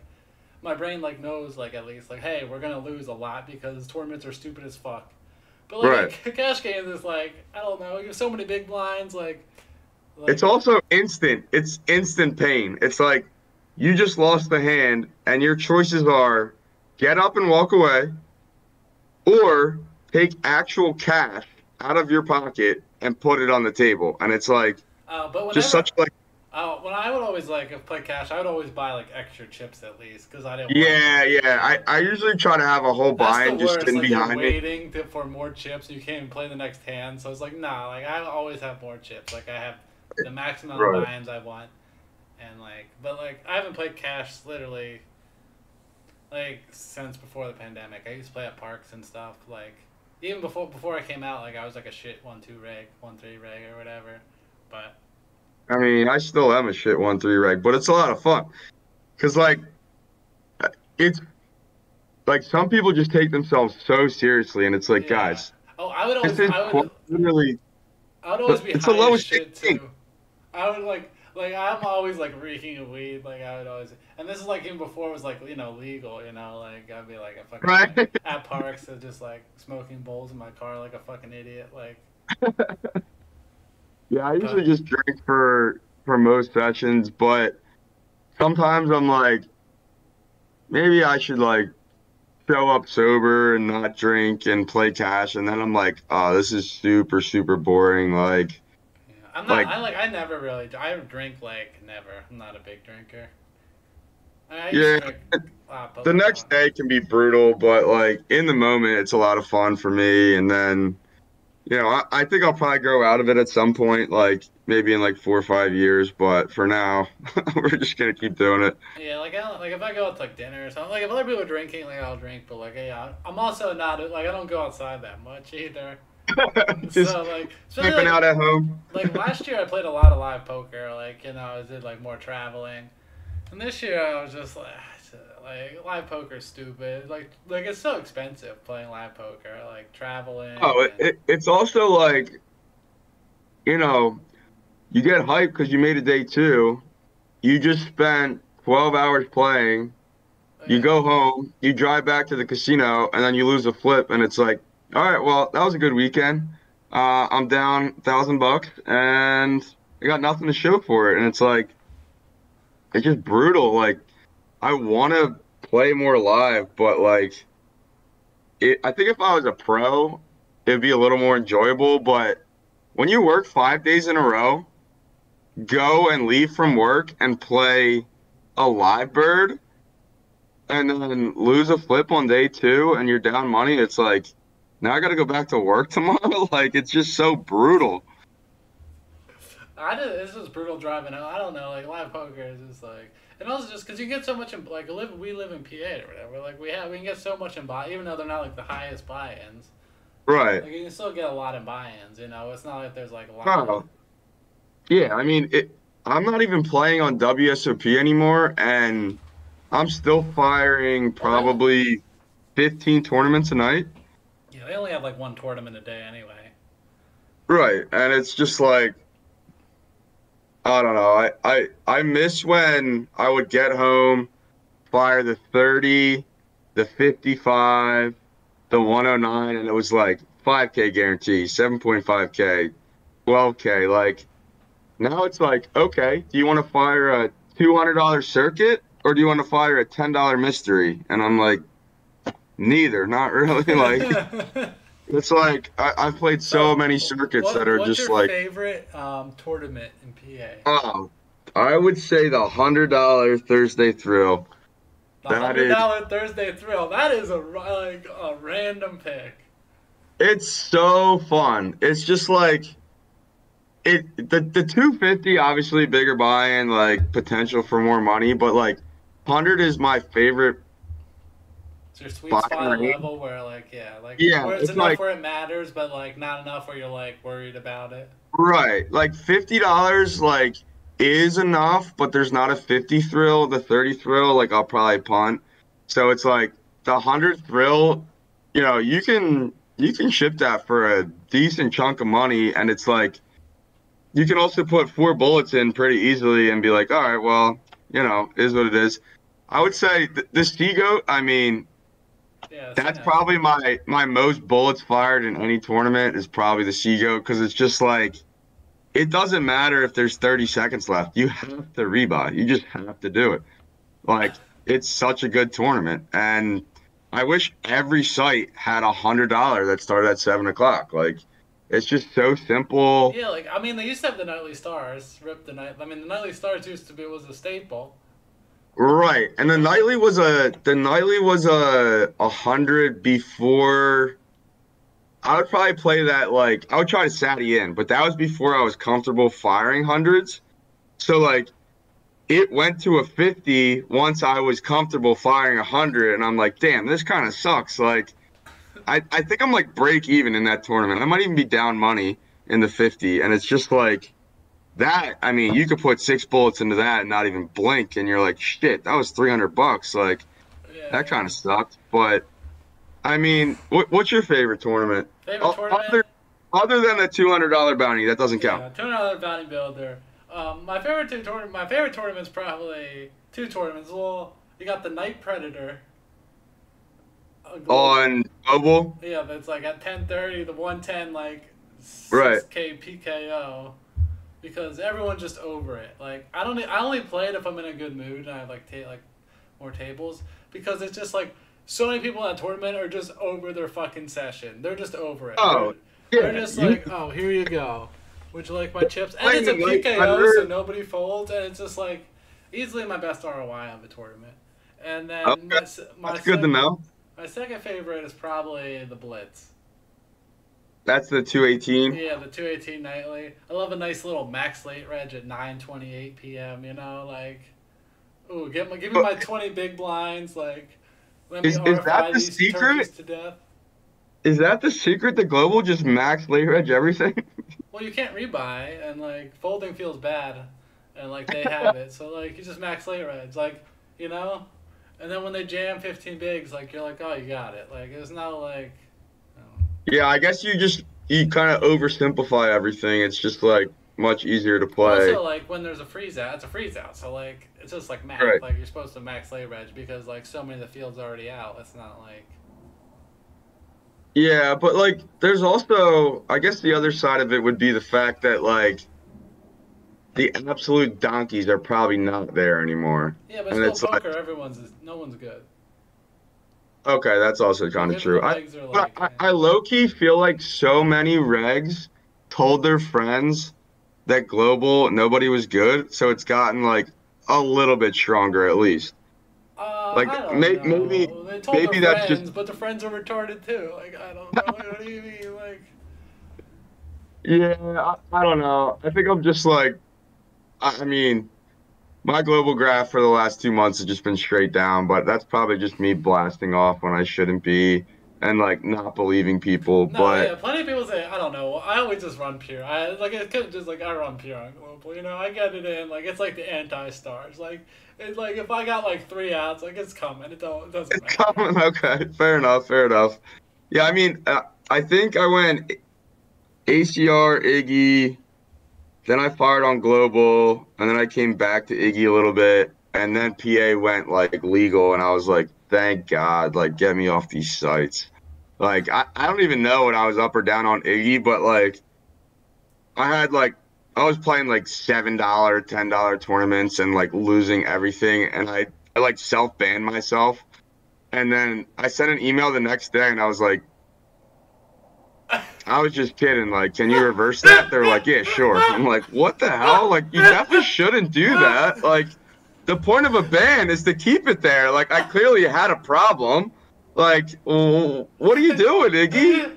my brain like knows like at least like hey we're gonna lose a lot because tournaments are stupid as fuck. But like cash games is like I don't know. You have so many big blinds like. like
It's also instant. It's instant pain. It's like you just lost the hand, and your choices are get up and walk away, or take actual cash out of your pocket and put it on the table. And it's like
uh, but whenever,
just such like
uh, when I would always like if play cash, I would always buy like extra chips at least because I didn't.
yeah, yeah. I, I usually try to have a whole
That's
buy and just in
Like you're
behind me.
waiting to, for more chips, you can't even play the next hand. So it's like nah. Like I always have more chips. Like I have the maximum
Right.
of buy-ins I want, and like, but like I haven't played cash literally like since before the pandemic. I used to play at Parx and stuff. Like even before before I came out, like I was like a shit one two reg, one three reg or whatever. But
I mean, I still am a shit one three reg, but it's a lot of fun. Cause like, it's like some people just take themselves so seriously, and it's like,
Yeah.
guys,
oh, I would always
this is
I would
literally
I would always be
It's the lowest
shit
thing.
too. I would like like I'm always like reeking of weed. Like I would always, and this is like even before it was like you know legal. You know, like I'd be like a fucking
Right.
at Parx and just like smoking bowls in my car like a fucking idiot. Like
Yeah, I usually just drink for for most sessions, but sometimes I'm like, maybe I should like show up sober and not drink and play cash, and then I'm like, oh, this is super super boring. Like.
I'm not.
Like-
I like. I never really. I drink like never. I'm not a big drinker. I, I
Yeah,
drink but
the next day can be brutal, but like in the moment, it's a lot of fun for me. And then, you know, I, I think I'll probably grow out of it at some point, like maybe in like four or five years. But for now, we're just gonna keep doing it.
Yeah, like I don't, like if I go out to like dinner or something, like if other people are drinking, like I'll drink, but like yeah, I'm also not like I don't go outside that much either.
just
so like,
sleeping
like,
out at home.
like last year I played a lot of live poker, like you know I did like more traveling, and this year I was just like, ah, uh, like live poker's stupid. Like like it's so expensive playing live poker, like traveling.
Oh, it,
and-
it, it's also like, you know, you get hyped because you made a day two. You just spent 12 hours playing. You go home, you drive back to the casino, and then you lose a flip, and it's like, all right, well, that was a good weekend. Uh, I'm down thousand bucks, and I got nothing to show for it. And it's like, it's just brutal. Like, I want to play more live, but like, it, I think if I was a pro, it'd be a little more enjoyable. But when you work five days in a row, go and leave from work and play a live bird and then lose a flip on day two and you're down money, it's like now I got to go back to work tomorrow. like it's just so brutal.
I did. This is brutal driving. out. I don't know. Like live poker is just like, and also just because you get so much in like live. We live in PA or whatever. Like we have, we can get so much in buy, even though they're not like the highest buy-ins.
Right.
Like you can still get a lot in buy-ins. You know, it's not like there's like a lot.
Oh. Yeah, I mean, it, I'm not even playing on WSOP anymore, and I'm still firing probably 15 tournaments a night.
They only have like one tournament a day anyway.
Right, and it's just like I don't know. I I I miss when I would get home, fire the 30, the 55, the 109, and it was like 5K guarantee, 7.5K, 12K. Like now it's like, okay, do you want to fire a $200 circuit or do you want to fire a $10 mystery? And I'm like, neither, not really. Like it's like I, I've played so
So,
many circuits
What-
that are
what's
just
your
like,
favorite um, tournament in PA?
oh, I would say the hundred dollar Thursday thrill.
The hundred dollar Thursday thrill. That is a like a random pick.
It's so fun. It's just like it the the 250 obviously bigger buy and like potential for more money, but like 100 is my favorite.
It's your sweet spot level where like yeah, like
Yeah,
where it's,
it's
enough
like-
where it matters, but like not enough where you're like worried about it.
Right. Like fifty dollars like is enough, but there's not a fifty thrill. The thirty thrill, like I'll probably punt. So it's like the hundred thrill, you know, you can you can ship that for a decent chunk of money and it's like you can also put four bullets in pretty easily and be like, all right, well, you know, is what it is. I would say th- the Seagoat, I mean,
Yeah,
that's probably my my most bullets fired in any tournament is probably the Seagoat because it's just like it doesn't matter if there's 30 seconds left. You have to rebuy. You just have to do it. Like it's such a good tournament, and I wish every site had a hundred dollar that started at seven o'clock. Like it's just so simple.
Yeah, like I mean, they used to have the nightly stars. Rip the night. I mean, the nightly stars used to be was a staple.
Right, and the nightly was a the nightly was a a hundred before. I would probably play that like I would try to Satty in, but that was before I was comfortable firing hundreds. So like, it went to a fifty once I was comfortable firing a hundred, and I'm like, damn, this kind of sucks. Like, I I think I'm like break even in that tournament. I might even be down money in the fifty, and it's just like. That I mean, you could put six bullets into that and not even blink, and you're like, shit, that was three hundred bucks. Like
Yeah.
that kind of sucked. But I mean, what, what's your favorite tournament?
Favorite
O-
tournament.
Other, other than the two hundred dollar bounty, that doesn't count.
Yeah, two hundred dollar bounty builder. Um, my favorite two tournament. My favorite tournament's probably two tournaments. Well, you got the Night Predator.
On mobile,
Yeah, that's like at ten thirty, the one ten like
Right.
six K PKO, because everyone's just over it. Like I don't, I only play it if I'm in a good mood and I have like ta- like more tables because it's just like so many people in that tournament are just over their fucking session. They're just over it.
Oh,
they're,
yeah,
they're just like, oh, here you go. Would you like my chips? And
Playing
it's a PKO, so nobody folds, and it's just like easily my best ROI on the tournament. And then
Okay,
my, my
that's good to know.
my second favorite is probably the Blitz.
That's the two eighteen.
Yeah, the 218 nightly. I love a nice little max late reg at 9:28 p.m. You know, like, ooh, give me give me my 20 big blinds. Like, let me
Is- is that the
these
secret?
to death.
Is that the secret? The global just max late reg everything.
Well, you can't rebuy, and like folding feels bad, and like they have it, so like you just max late reg, like you know, and then when they jam 15 bigs, like you're like, oh, you got it. Like it's not like.
Yeah, I guess you just you kind of oversimplify everything. It's just like much easier to play.
Also, like when there's a freeze out, it's a freeze out. So like it's just like max.
Right.
Like you're supposed to max late reg because like so many of the field's are already out. It's not like
Yeah, but like there's also I guess the other side of it would be the fact that like the absolute donkeys are probably not there anymore.
yeah, but
And
still
it's like-
poker. everyone's no one's good.
Okay, that's also kind of true. I,
legs are
but
like,
I, I low key feel like so many regs told their friends that global nobody was good, so it's gotten like a little bit stronger at least.
uh,
like, may- maybe-
they told
maybe that's
friends,
just-
but the friends are retarded too. Like I don't know. what do you mean? Like
Yeah, I, I don't know. I think I'm just like, I, I mean, my global graph for the last two months has just been straight down, but that's probably just me blasting off when I shouldn't be and like not believing people.
no,
but
yeah, plenty of people say I don't know. I always just run pure. I like it's kind of just like I run pure on global. You know, I get it in. Like it's like the anti stars. Like it's like if I got like three outs, like it's coming. It don't. It doesn't
It's
matter.
coming. Okay, fair enough. Fair enough. Yeah, I mean, uh, I think I went ACR, Iggy, then I fired on Global, and then I came back to Iggy a little bit, and then PA went like legal, and I was like, thank God, like get me off these sites. Like I, I don't even know when I was up or down on Iggy, but like I had like I was playing like seven dollar, ten dollar tournaments and like losing everything, and I I like self banned myself. And then I sent an email the next day and I was like, I was just kidding. Like, can you reverse that? They're like, yeah, sure. I'm like, what the hell? Like, you definitely shouldn't do that. Like, the point of a ban is to keep it there. Like, I clearly had a problem. Like, what are you doing, Iggy?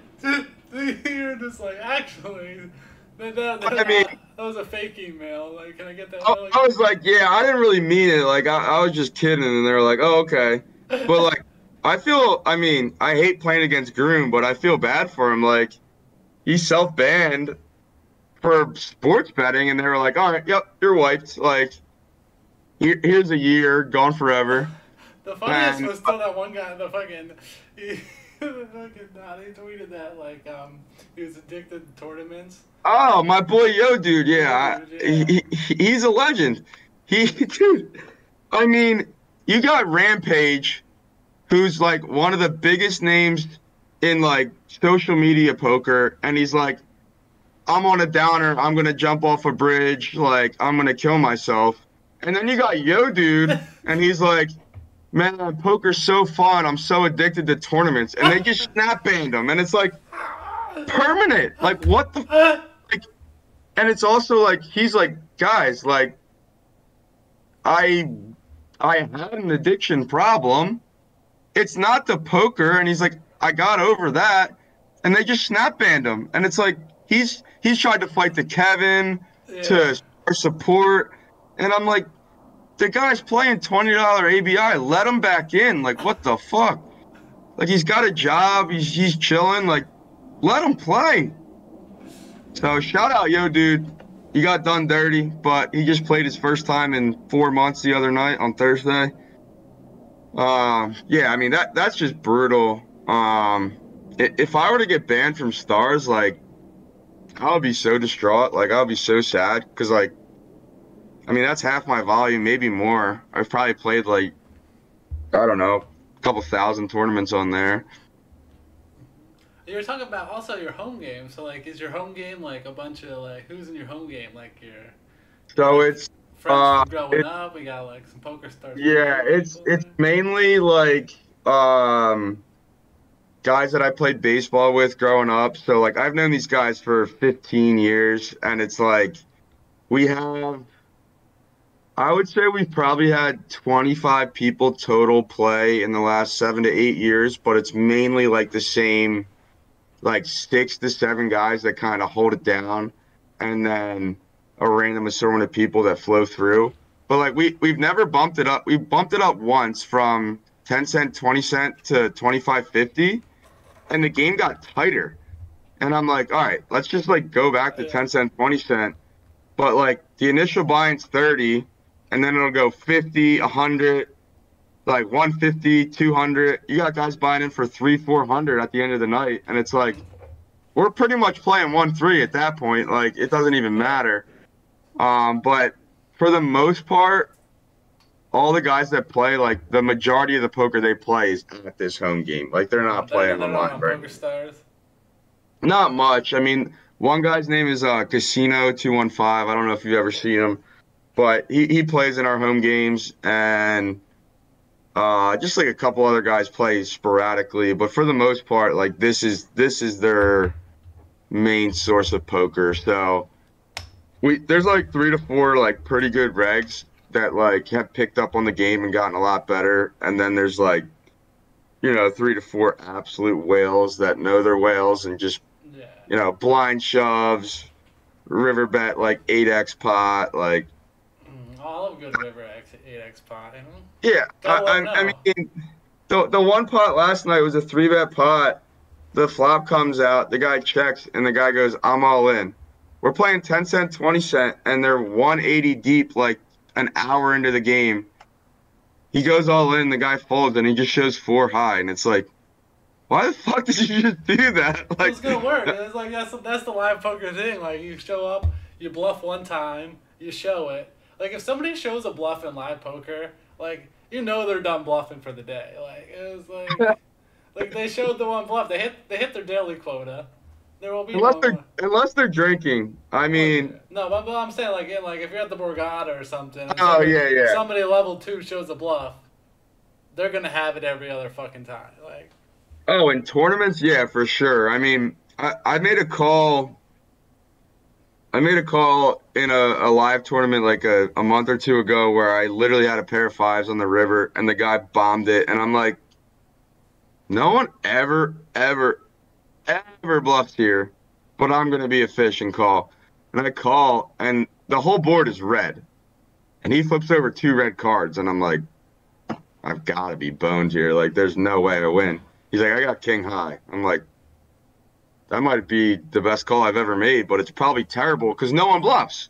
You're just like actually, That, that, that,
I mean-
that was a fake email. Like, can I get that?
I,
Like-
I was like, yeah, I didn't really mean it. Like, I, I was just kidding, and they were like, oh, okay. But like, I feel, I mean, I hate playing against Groom, but I feel bad for him. Like, he's self banned for sports betting, and they were like, all right, yep, you're wiped. Like, here, here's a year, gone forever.
The funniest
Man.
was still that one guy, the fucking, he, the fucking, uh, he tweeted that like um he was addicted to tournaments.
Oh, my boy Yo Dude, yeah,
Dude,
I- he, he, he's a legend. He, dude, I mean, you got Rampage, who's like one of the biggest names in like social media poker, and he's like, I'm on a downer, I'm gonna jump off a bridge, like I'm gonna kill myself. And then you got Yo Dude, and he's like, Man, poker's so fun. I'm so addicted to tournaments, and they just snap banned him, and it's like permanent. Like what the like, and it's also like he's like guys like i i had an addiction problem it's not the poker and he's like i got over that. And they just snap banned him. And it's like he's he's tried to fight the kevin
Yeah.
to support. And i'm like the guy's playing $20 abi let him back in. Like what the fuck? Like he's got a job. He's he's chilling. Like let him play. So shout out, yo, dude. He got done dirty, but he just played his first time in four months the other night on Thursday. Um, yeah, I mean that that's just brutal. Um, if I were to get banned from stars, like, I would be so distraught. Like, I would be so sad because, like, I mean that's half my volume, maybe more. I've probably played like, I don't know, a couple thousand tournaments on there.
You were talking about also your home game. So like, is your home game like a bunch of like who's in your home game? Like your
So it's
friends
Uh,
from growing
it-
up. We got like some poker stars.
Yeah, it's it's mainly like um guys that I played baseball with growing up. So like I've known these guys for 15 years and it's like we have I would say we've probably had 25 people total play in the last 7 to 8 years, but it's mainly like the same like 6 to 7 guys that kind of hold it down and then a random assortment of people that flow through. But like we we've never bumped it up. We bumped it up once from 10 cent, 20 cent to 25.50 and the game got tighter. And I'm like, "All right, let's just like go back to 10 cent, 20 cent. But like the initial buy-in's 30 and then it'll go 50, 100, like 150, 200. You got guys buying in for 3, 400 at the end of the night and it's like we're pretty much playing 1-3 at that point. Like it doesn't even matter. Um, but for the most part, all the guys that play, like the majority of the poker they play is at this home game. Like they're not playing
They're
online,
on
right?
Poker stars.
Not much. I mean, one guy's name is uh, Casino Two One Five. I don't know if you've ever seen him, but he, he plays in our home games, and uh, just like a couple other guys play sporadically. But for the most part, like this is this is their main source of poker. So we there's like three to four like pretty good regs that like have picked up on the game and gotten a lot better, and then there's like you know three to four absolute whales that know their whales and just
Yeah.
you know, blind shoves, river bet like eight X pot, like
Mm, I love good river X eight X pot. You know?
yeah. I, I, I mean, the the one pot last night was a three bet pot. The flop comes out, the guy checks, and the guy goes, "I'm all in." We're playing ten cent, twenty cent, and they're one eighty deep, like an hour into the game. He goes all in, the guy folds, and he just shows four high, and it's like, why the fuck did you just do that? Like,
it's gonna work. It's like that's that's the live poker thing. Like you show up, you bluff one time, you show it. Like if somebody shows a bluff in live poker, like you know they're done bluffing for the day. Like it was like like they showed the one bluff. They hit they hit their daily quota. There will be
unless
no
they're unless they're drinking. I oh, mean.
no, but, but I'm saying like in, like if you're at the Borgata or something.
Oh,
somebody-
yeah, yeah.
Somebody level two shows a bluff. They're gonna have it every other fucking time. Like
Oh, in tournaments, yeah, for sure. I mean, I, I made a call. I made a call in a, a live tournament like a, a month or two ago where I literally had a pair of fives on the river and the guy bombed it. And I'm like, no one ever, ever, ever bluffs here, but I'm going to be a fish and call. and I call, and the whole board is red, and he flips over two red cards, and I'm like, I've got to be boned here. Like, there's no way I win. He's like, I got king high. I'm like, that might be the best call I've ever made, but it's probably terrible because no one bluffs.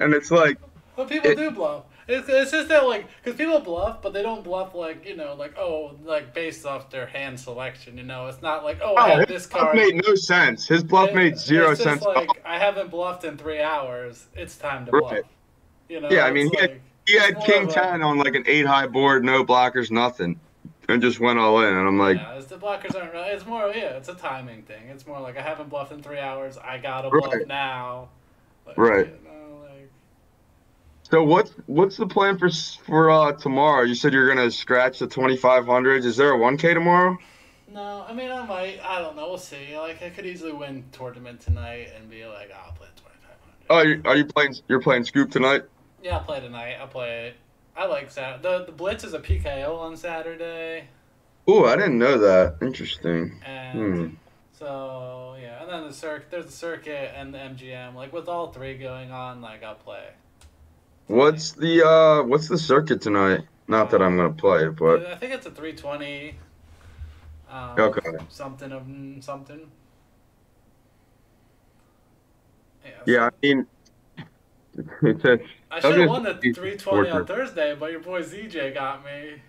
And it's like,
But people
It-
do bluff. It's, it's just that like because people bluff, but they don't bluff like you know like oh like based off their hand selection. You know, it's not like oh I
oh,
have
his
this
bluff
card.
made no sense. His bluff
It-
made zero
it's
sense.
Like I haven't bluffed in three hours. It's time to
Right.
bluff. You know.
Yeah, I mean, he had- He had king
a-
ten on like an eight high board, no blockers, nothing, and just went all in. And I'm like,
yeah, the blockers aren't. really- It's more yeah, it's a timing thing. It's more like I haven't bluffed in three hours. I gotta bluff
Right.
now. Like,
Right.
You know, like,
so what's what's the plan for for uh tomorrow? You said you're gonna scratch the 2500s. Is there a 1K tomorrow?
no, I mean I might. I don't know. We'll see. Like I could easily win tournament tonight and be like, "Oh, I'll play twenty five hundred.
Oh, you, are you playing? You're playing Scoop tonight?
Yeah, I'll play tonight. I'll play. I like Sat. The the Blitz is a PKO on Saturday,
Oh, I didn't know that. Interesting.
and
Hmm.
so yeah, and then the circ. There's the circuit and the MGM. Like with all three going on, like I'll play.
What's the uh what's the circuit tonight? Not that I'm gonna play, but
I think it's a three twenty. Um,
Okay.
Something of something. Yeah.
yeah, I mean, it's a,
I should have won the
be
320 on. Thursday, but your boy ZJ got me.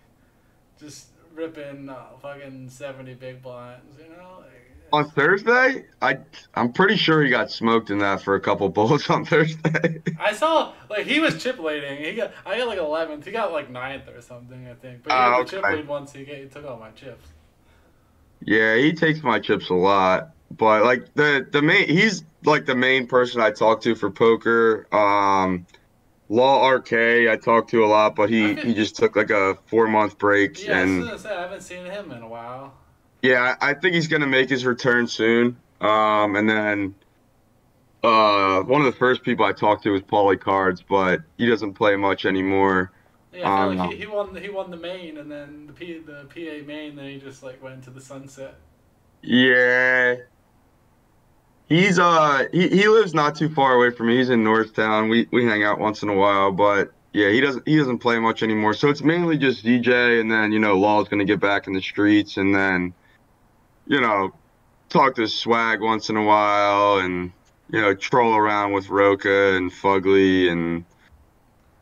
Just ripping uh, fucking 70 big blinds, you know? Like,
on Thursday. I I'm pretty sure he got smoked in that for a couple bullets on Thursday.
I saw, like, he was chip leading. He got, I got like 11th. He got like 9th or something, I think. But he had the chip lead once he, he took all my chips.
yeah, he takes my chips a lot, but like the the main he's like the main person I talk to for poker. Um, Law RK I talk to a lot, but he
Okay.
he just took like a four month break
Yeah, I was
and.
gonna say, I haven't seen him in a while.
Yeah, I think he's gonna make his return soon. Um, and then uh, one of the first people I talked to was Paulie Cards, but he doesn't play much anymore.
Yeah,
Um,
like he, he won he won the main and then the P, the PA main, then he just like went to the sunset.
Yeah, he's uh he, he lives not too far away from me. He's in Northtown. We we hang out once in a while, but yeah, he doesn't he doesn't play much anymore. So it's mainly just DJ, and then you know Law's gonna get back in the streets, and then you know talk to Swag once in a while, and you know troll around with Roca and Fugly and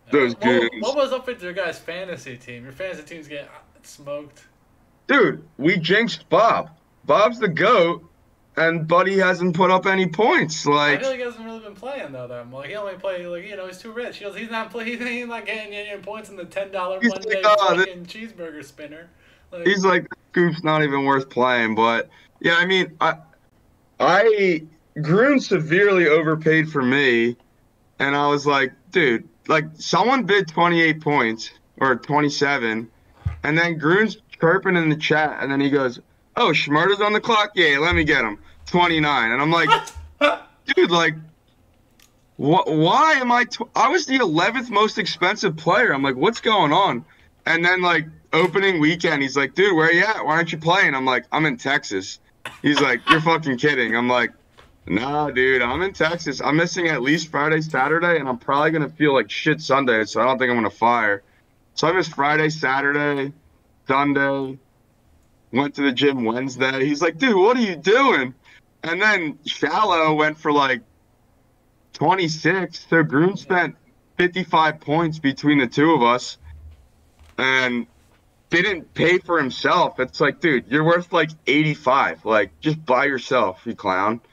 uh, Those
what,
goons.
what was up with your guys' fantasy team? Your fantasy team's getting smoked.
dude, we jinxed Bob. Bob's the goat, and Buddy hasn't put up any points. Like I
feel like he hasn't really been playing though. That much. Like he only play like you know he's too rich. He goes, he's not playing. he's not getting any points in the ten dollar
He's
Monday
like, "Oh, this-
fucking cheeseburger spinner. Like,
he's like Scoop's not even worth playing. But yeah, I mean, I, I Grun severely overpaid for me, and I was like, dude, like someone bid 28 points or 27, and then Grun's chirping in the chat, and then he goes, "Oh, Shmurda's on the clock. Yeah, let me get him 29," and I'm like, dude, like. Why am I? Tw- I was the 11th most expensive player. I'm like, what's going on? And then like opening weekend, he's like, dude, where are you at? Why aren't you playing? I'm like, I'm in Texas. He's like, you're fucking kidding. I'm like, nah, dude, I'm in Texas. I'm missing at least Friday, Saturday, and I'm probably gonna feel like shit Sunday. So I don't think I'm gonna fire. So I missed Friday, Saturday, Sunday. Went to the gym Wednesday. He's like, dude, what are you doing? And then Shallow went for like 26. So Groom spent 55 points between the two of us and didn't pay for himself. It's like, dude, you're worth like 85. Like, just buy yourself, you clown.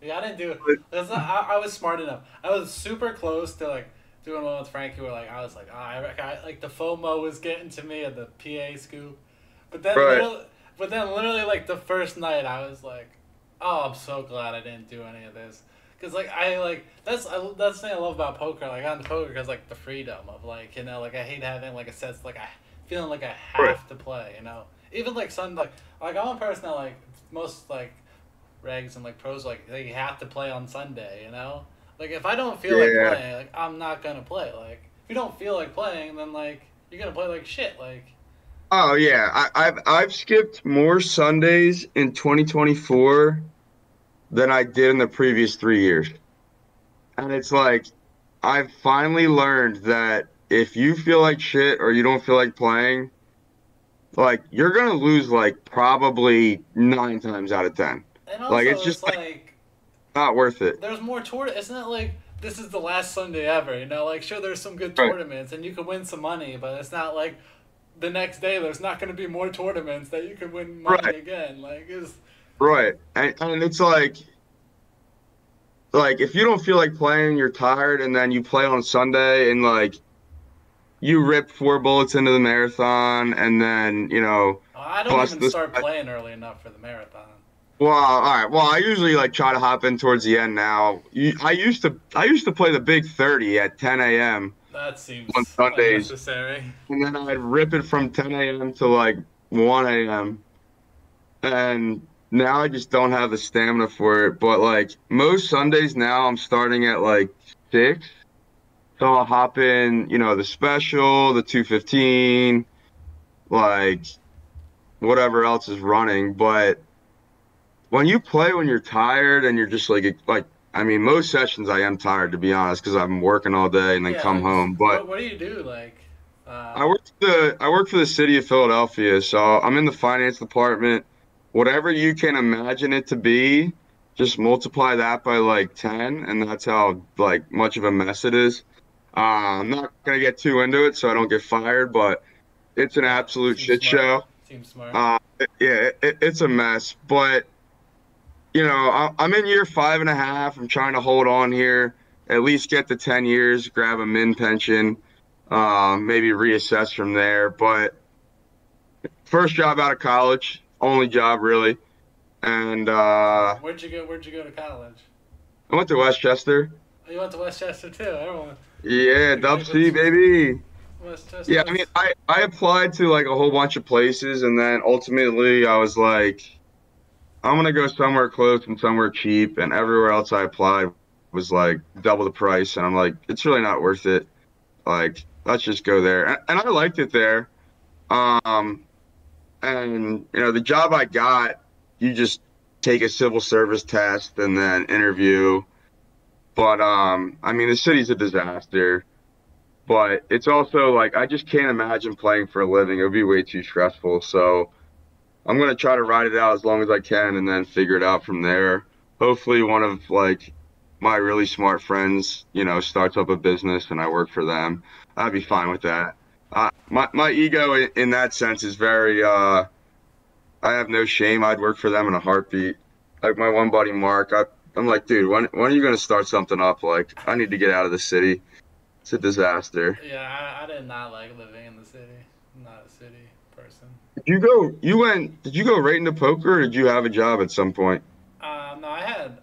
Yeah, I didn't do it. That's not, I, I was smart enough. I was super close to like doing one with Frankie. Where like I was like, oh, I, I like the FOMO was getting to me at the PA scoop, but then
Right.
but then literally like the first night I was like, oh, I'm so glad I didn't do any of this. Cause like I like that's I, that's the thing I love about poker. Like on poker, cause like the freedom of like you know like I hate having like a sense like I feeling like I have
Right.
to play. You know, even like some like like I'm a person that like most like regs and like pros like they have to play on Sunday, you know? Like if I don't feel
Yeah.
like playing, like I'm not gonna play. Like if you don't feel like playing, then like you're gonna play like shit. Like
Oh yeah, I, I've I've skipped more Sundays in 2024 than I did in the previous three years. And it's like, I've finally learned that if you feel like shit or you don't feel like playing, like you're gonna lose like probably nine times out of ten.
And also,
Like,
it's
it's
just
just
like,
like- Not worth it.
there's more tour. Isn't it like this is the last Sunday ever? You know, like sure there's some good
Right.
tournaments and you could win some money, but it's not like the next day there's not going to be more tournaments that you can win money
Right.
again. Like it's
Right. And, and it's like, like if you don't feel like playing, you're tired, and then you play on Sunday, and like you rip four bullets into the marathon, and then you know,
I don't even start playing early enough for the marathon.
well, all right. Well, I usually like try to hop in towards the end now. I used to, I used to play the big thirty at 10 a.m.
That seems
On Sundays.
unnecessary.
and then I'd rip it from 10 a.m. to like 1 a.m. And now I just don't have the stamina for it. But like most Sundays now, I'm starting at like six. So I'll hop in, you know, the special, the 215, like whatever else is running. But when you play when you're tired and you're just like, like, I mean, most sessions I am tired to be honest because I'm working all day and then
Yeah,
come home. But
what, what do you do? Like, uh,
I work for the I work for the city of Philadelphia, so I'm in the finance department. Whatever you can imagine it to be, just multiply that by like ten, and that's how like much of a mess it is. Uh, I'm not gonna get too into it, so I don't get fired, but it's an absolute
seems
shit
smart.
show.
Seems smart.
Uh, it- yeah, it, it's a mess, but you know, I, I'm in year five and a half. I'm trying to hold on here, at least get to 10 years, grab a min pension, um, maybe reassess from there. But first job out of college, only job really, and uh,
Where'd you go? Where'd you go to college?
I went to West Chester.
Oh, you went to West Chester too. Everyone,
Yeah, Dub C, baby.
West Chester.
Yeah, I mean, I, I applied to like a whole bunch of places, and then ultimately I was like, I'm gonna go somewhere close and somewhere cheap, and everywhere else I applied was like double the price, and I'm like, it's really not worth it. Like, let's just go there, and, and I liked it there. Um, and you know, the job I got, you just take a civil service test and then interview. But um, I mean, the city's a disaster but it's also like I just can't imagine playing for a living. It would be way too stressful. So I'm gonna try to ride it out as long as I can, and then figure it out from there. Hopefully, one of like my really smart friends, you know, starts up a business, and I work for them. I'd be fine with that. My my ego in, in that sense is very. Uh, I have no shame. I'd work for them in a heartbeat. Like my one buddy Mark, I, I'm like, dude, when when are you gonna start something up? Like, I need to get out of the city. It's a disaster.
Yeah, I, I did not like living in the city. I'm not a city person.
Did you go? You went? Did you go right into poker, or did you have a job at some point?
Um, no, I had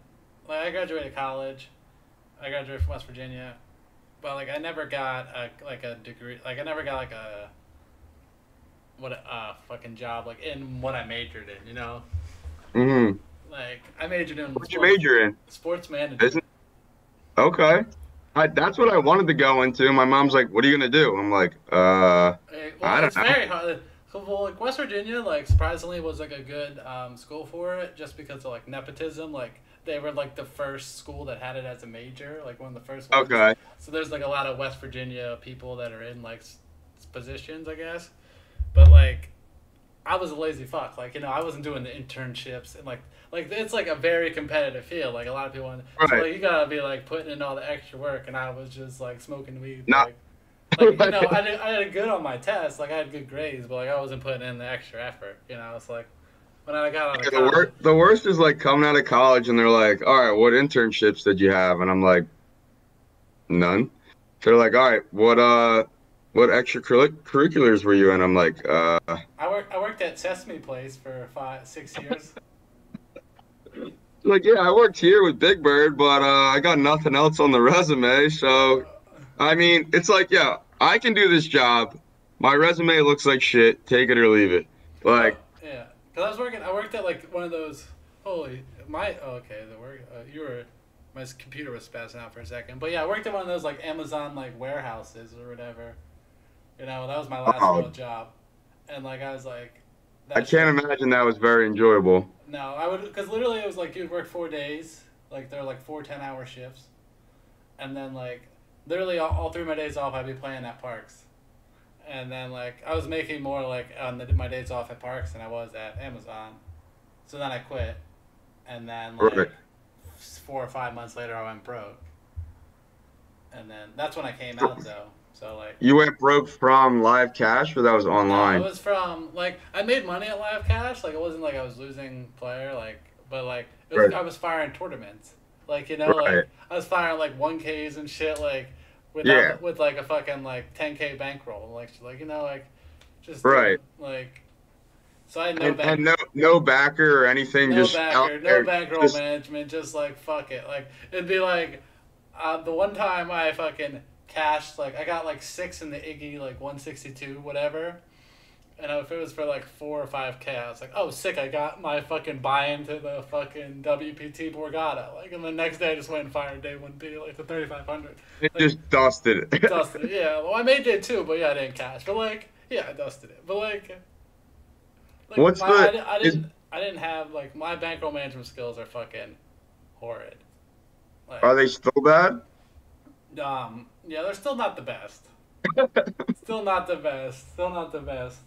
like I graduated college. I graduated from West Virginia, but like I never got a like a degree. Like I never got like a what a uh, fucking job like in what I majored in. You know,
Mm-hmm.
like I majored in
What'd you major in?
sports management.
Business. Okay. I, that's what I wanted to go into. My mom's like, "What are you gonna do?" I'm like, "Uh,
Hey,
I
well,
don't
it's
know.
very hard. Well, like West Virginia, like surprisingly, was like a good um, school for it, just because of like nepotism. Like they were like the first school that had it as a major, like one of the first ones.
okay,
So there's like a lot of West Virginia people that are in like positions, I guess. But like, I was a lazy fuck. Like you know, I wasn't doing the internships and like like it's like a very competitive field. Like a lot of people, want, so
Right.
like you gotta be like putting in all the extra work, and I was just like smoking weed.
Not-
Like, like you know, I did I did good on my tests. Like I had good grades, but like I wasn't putting in the extra effort. You know, it's like when I got out of
the worst the worst is like coming out of college and they're like, "All right, what internships did you have?" And I'm like, "None." They're like, "All right, what uh, what extracurriculars were you in?" I'm like, "Uh,
I worked I worked at Sesame Place for five six years.
like yeah, I worked here with Big Bird, but uh, I got nothing else on the resume, so." I mean, it's like, yeah, I can do this job. My resume looks like shit. Take it or leave it. Like,
yeah, cause I was working. I worked at like one of those. Holy, my oh, okay. The work uh, you were. My computer was spazzing out for a second, but yeah, I worked at one of those like Amazon like warehouses or whatever. You know, that was my last
Oh.
real job, and like I was like.
I can't
shit-
imagine that was very enjoyable.
No, I would because literally it was like you'd work four days, like they're like four ten hour shifts, and then like literally all, all three of my days off I'd be playing at Parx, and then like I was making more like on the, my days off at Parx than I was at Amazon, so then I quit, and then like
Right.
four or five months later I went broke, and then that's when I came out though. So like
You went broke from live cash, or that was
no,
online?
it was from like I made money at Live Cash. Like it wasn't like I was losing player. Like but like it was,
Right.
I was firing tournaments. Like you know
Right.
like I was firing like one Ks and shit. Like with
Yeah.
with like a fucking like ten K bankroll. Like she's like you know like just
Right.
like so I had no
and, and no no backer or anything,
no
just
backer, no bankroll
just-
management, just like fuck it. Like it'd be like uh, the one time I fucking cashed like I got like six in the Iggy like one sixty two whatever, and if it was for like four or five K, I was like, oh sick, I got my fucking buy into the fucking WPT Borgata. Like and the next day I just went and fired day one B like the thirty five hundred.
It just dusted it.
Dusted it, yeah. Well, I made day two, but yeah, I didn't cash. But like, yeah, I dusted it. But like, like
What's
my,
the-
I, I didn't. I didn't have like my bankroll management skills are fucking horrid. Like,
Are they still bad?
um, yeah, they're still not the best. Still not the best. Still not the best.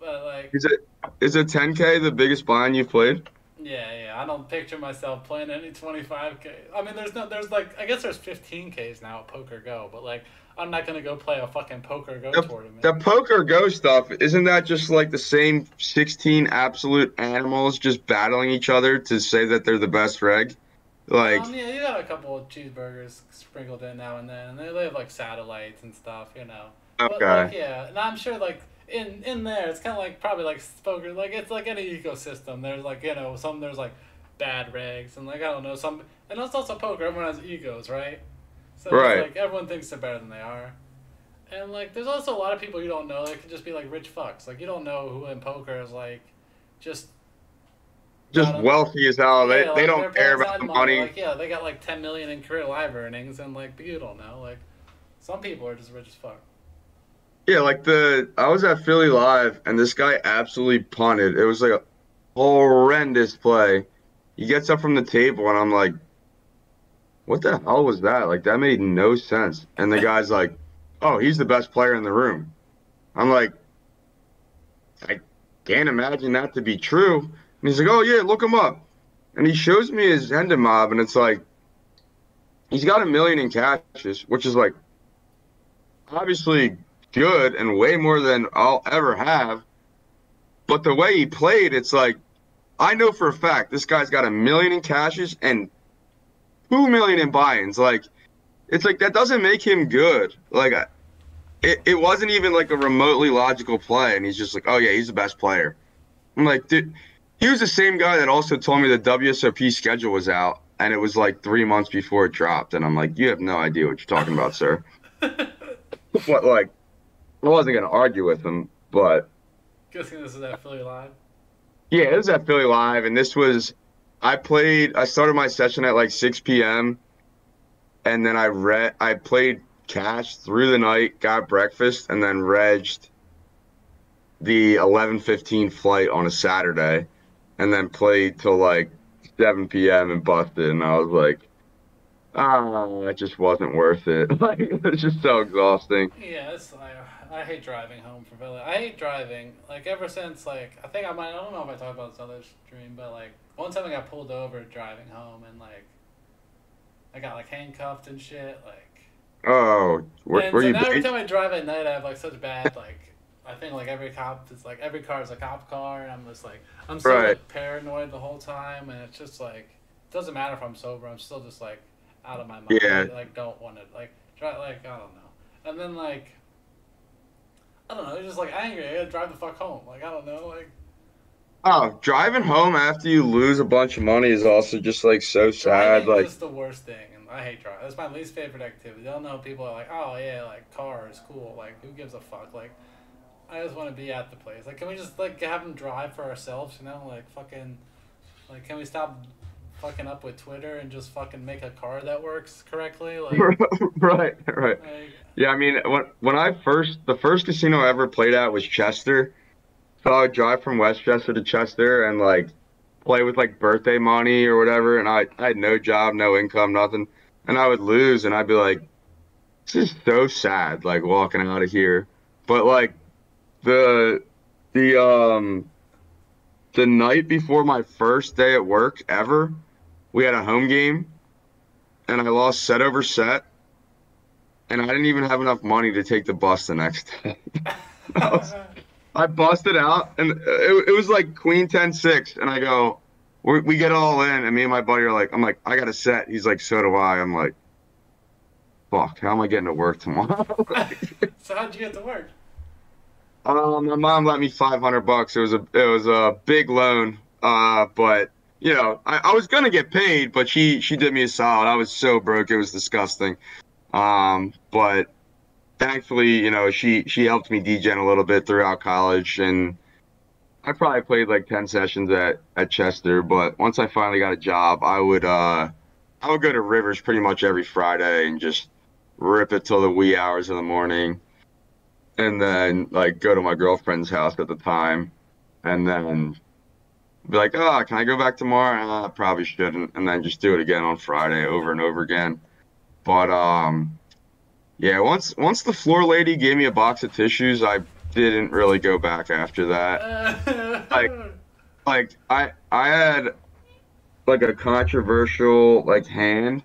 But like,
Is it is it 10k the biggest blind you've played?
yeah, yeah, I don't picture myself playing any twenty five k. I mean, there's no, there's like, I guess there's fifteen ks now at PokerGO, but like, I'm not gonna go play a fucking PokerGO tournament.
The PokerGO stuff isn't that just like the same 16 absolute animals just battling each other to say that they're the best reg? Like
um, yeah, you got a couple of cheeseburgers sprinkled in now and then, and they, they have like satellites and stuff, you know. But like,
okay,
yeah, and I'm sure like in in there, it's kind of like probably like poker, like it's like any ecosystem. There's like you know some there's like bad regs and like I don't know some, and it's also poker. Everyone has egos, right? So
Right.
like everyone thinks they're better than they are. And like, there's also a lot of people you don't know. They could just be like rich fucks. Like you don't know who in poker is like, just
just wealthy as hell. They
Yeah,
they
like,
don't care about the money.
Like, yeah, they got like ten million in career live earnings, and like, but you don't know. Like, some people are just rich as fuck.
Yeah, like the I was at Philly Live and this guy absolutely punted. It was like a horrendous play. He gets up from the table and I'm like, what the hell was that? Like that made no sense. And the guy's like, oh, he's the best player in the room. I'm like, I can't imagine that to be true. And he's like, oh yeah, look him up. And he shows me his Hendon Mob and it's like, he's got a million in cashes, which is like obviously good and way more than I'll ever have. But the way he played, it's like I know for a fact this guy's got a million in cashes and two million in buy-ins. Like it's like that doesn't make him good. Like it, it wasn't even like a remotely logical play, and he's just like, oh yeah, he's the best player. I'm like, dude, he was the same guy that also told me the WSOP schedule was out, and it was like three months before it dropped, and I'm like, you have no idea what you're talking about, sir. But like, I wasn't gonna argue with him, but
Guessing this is at Philly Live.
yeah, it was at Philly Live, and this was I played. I started my session at like 6 p.m. and then I read. I played cash through the night, got breakfast, and then regged the 11:15 flight on a Saturday, and then played till like 7 p.m. and busted. And I was like, ah, it just wasn't worth it. Like it was just so exhausting.
Yeah, it's I, I hate driving home from Philly. I hate driving. Like ever since like I think I might I don't know if I talked about this other stream, but like one time I got pulled over driving home and like I got like handcuffed and shit. Like
Oh, where,
and
where
so
you?
now every time I drive at night, I have like such bad like. I think like every cop is like every car is a cop car, and I'm just like I'm so
Right.
like, paranoid the whole time, and it's just like it doesn't matter if I'm sober. I'm still just like out of my mind.
Yeah.
I, like don't want to like try like I don't know, and then like I don't know. It's just like angry. I gotta drive the fuck home. Like I don't know. Like
Oh, driving home after you lose a bunch of money is also just like so sad. Like,
is the worst thing, and I hate driving. That's my least favorite activity. I don't know. People are like, oh yeah, like car is cool. Like who gives a fuck? Like I just want to be at the place. Like can we just like have them drive for ourselves? You know, like fucking, like can we stop fucking up with Twitter and just fucking make a car that works correctly? Like,
right, right.
like
Yeah, I mean, when when I first the first casino I ever played at was Chester, So I would drive from West Chester to Chester and like play with like birthday money or whatever, and I, I had no job, no income, nothing, and I would lose, and I'd be like, this is so sad, like walking out of here. But like the the um the night before my first day at work ever, we had a home game, and I lost set over set, and I didn't even have enough money to take the bus the next day. I was- I busted out, and it, it was like Queen 10 6. And I go, we, we get all in, and me and my buddy are like, I'm like, I got a set. He's like, so do I. I'm like, fuck, how am I getting to work tomorrow?
so how'd you get to work?
um, my mom let me 500 bucks. It was a it was a big loan, uh, but you know, I, I was gonna get paid, but she she did me a solid. I was so broke, it was disgusting. Um, but thankfully, you know, she she helped me degen a little bit throughout college, and I probably played like ten sessions at at Chester. But once I finally got a job, I would uh I would go to Rivers pretty much every Friday and just rip it till the wee hours of the morning, and then like go to my girlfriend's house at the time, and then be like, oh, can I go back tomorrow? Uh, I probably shouldn't, and then just do it again on Friday over and over again. But um. Yeah, once once the floor lady gave me a box of tissues, I didn't really go back after that. Like- Like I I had like a controversial like hand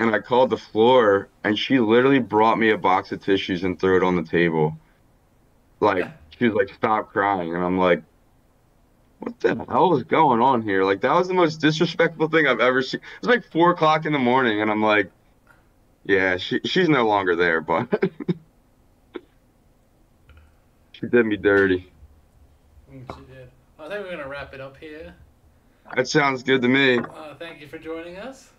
and I called the floor and she literally brought me a box of tissues and threw it on the table. Like she was like stop crying and I'm like what the hell is going on here? Like that was the most disrespectful thing I've ever seen. It was like four o'clock in the morning and I'm like yeah, she she's no longer there, but she did me dirty.
Mm, she did. I think we're gonna wrap it up here.
That sounds good to me.
Uh, thank you for joining us.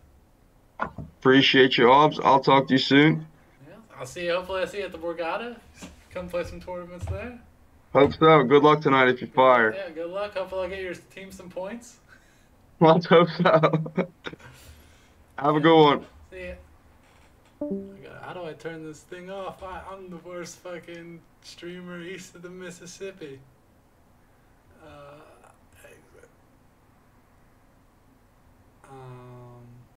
Appreciate you, Obs. I'll talk to you soon.
Yeah, I'll see you. Hopefully, I see you at the Borgata. Come play some tournaments there.
Hope so. Good luck tonight if you fire.
Yeah, good luck. Hopefully, I'll get your team some points.
Let's hope so. Have yeah. a good one.
See ya. How do I turn this thing off? I, am the worst fucking streamer east of the Mississippi. Uh, exit. Um.